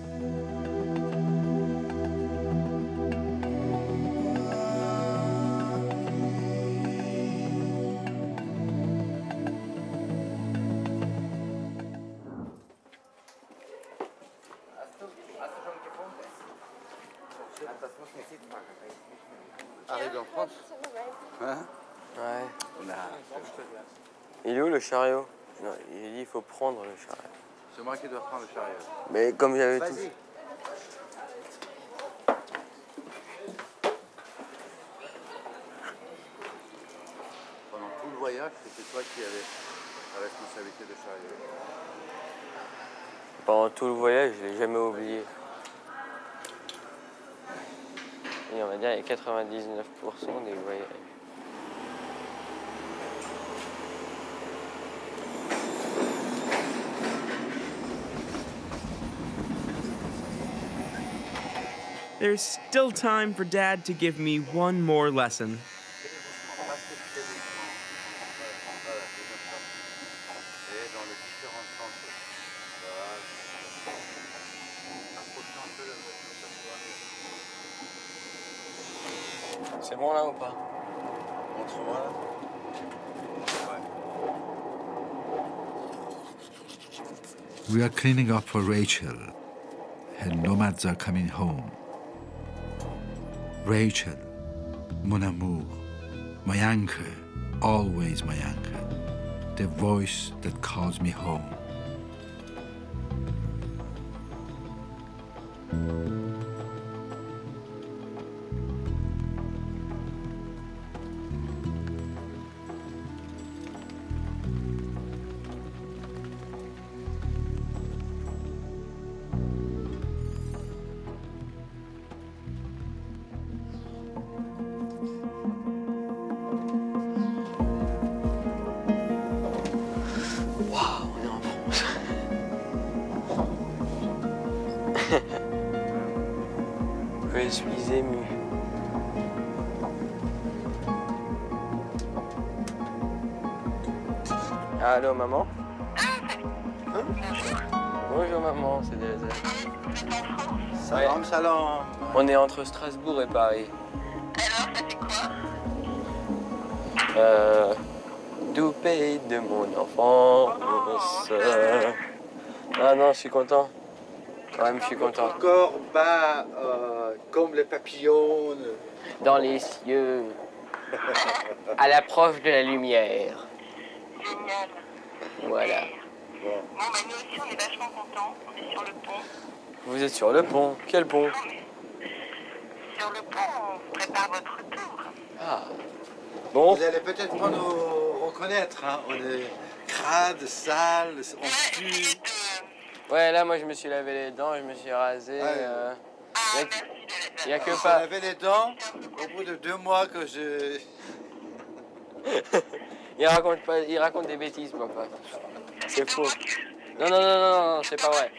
S5: Chariot Non, il dit il faut prendre le chariot.
S3: C'est moi qui dois prendre le chariot.
S5: Mais comme j'avais tout.
S3: Pendant tout le voyage, c'était toi qui avais la responsabilité de chariot.
S5: Pendant tout le voyage, je l'ai jamais oublié. Et on va dire il y a 99% des voyages.
S1: There's still time for Dad to give me one more lesson.
S3: Et dans les différents sens. Voilà. Approche un peu le ça
S5: C'est bon là ou pas
S3: Montre-moi là.
S6: We are cleaning up for Rachel. Her nomads are coming home. Rachel, mon amour, my anchor, always my anchor, the voice that calls me home.
S5: Même, je suis content.
S3: Encore bas, euh, comme les papillons.
S5: Dans les cieux, à l'approche de la lumière.
S24: Génial.
S5: Voilà.
S24: Bon, bah nous aussi, on est vachement contents. On est sur le pont.
S5: Vous êtes sur le pont. Quel pont
S24: Sur le pont, on prépare votre retour.
S5: Ah. Bon.
S3: Vous allez peut-être pas nous reconnaître. Hein. On est crade, sale, on pue.
S5: Ouais, là, moi, je me suis lavé les dents, je me suis rasé.
S3: Ouais.
S5: euh, y a- Il y a que pas.
S3: lavé les dents au bout de deux mois que je.
S5: Il raconte pas, il raconte des bêtises, papa. C'est faux. Non, non, non, non, non, non, c'est pas vrai.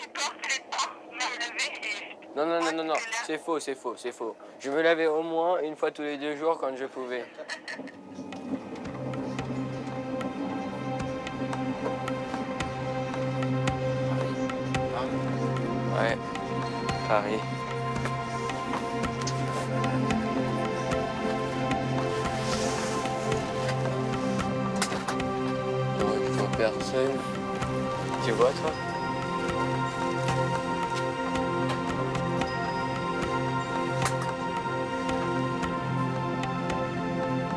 S5: Non, non, non, non, non, c'est faux, c'est faux, c'est faux. Je me lavais au moins une fois tous les deux jours quand je pouvais. Ouais, Paris. Personne. Tu vois, toi?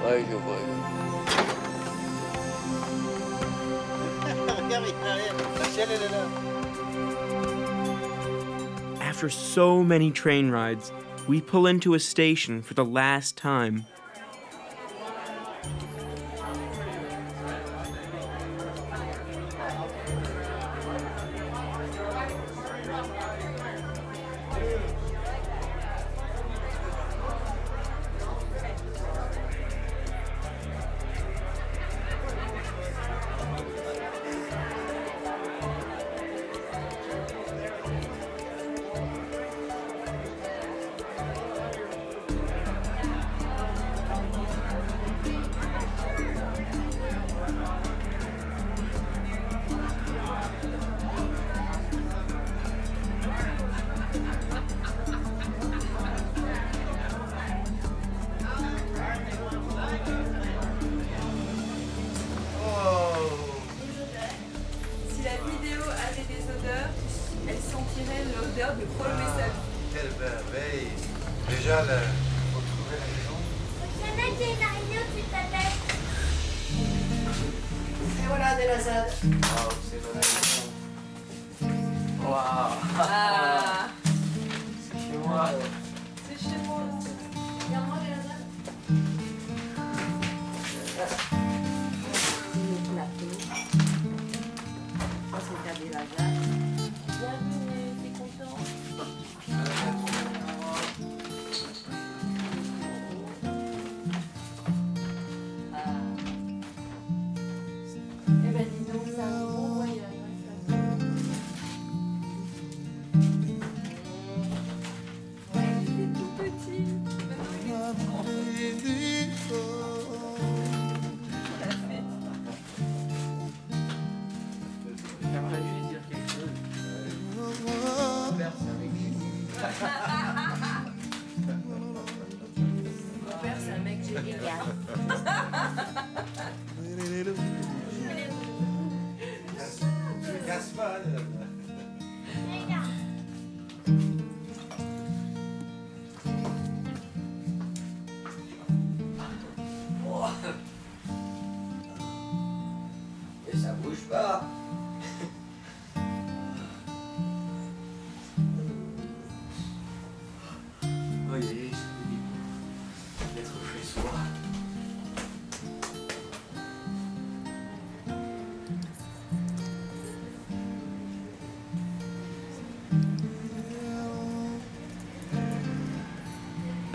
S5: Ouais, je vois.
S3: Regarde, il là.
S1: After so many train rides, we pull into a station for the last time.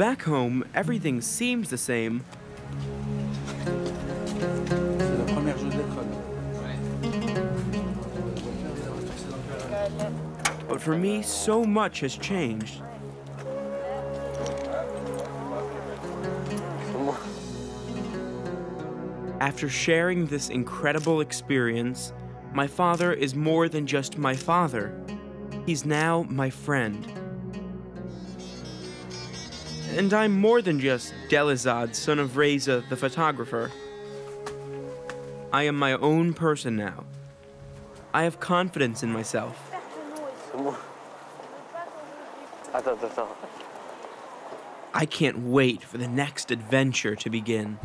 S1: Back home, everything seems the same,
S10: C'est le premier jour d'école.
S1: but for me, so much has changed. After sharing this incredible experience, my father is more than just my father. He's now my friend. And I'm more than just Delazad, son of Reza, the photographer. I am my own person now. I have confidence in myself. I can't wait for the next adventure to begin.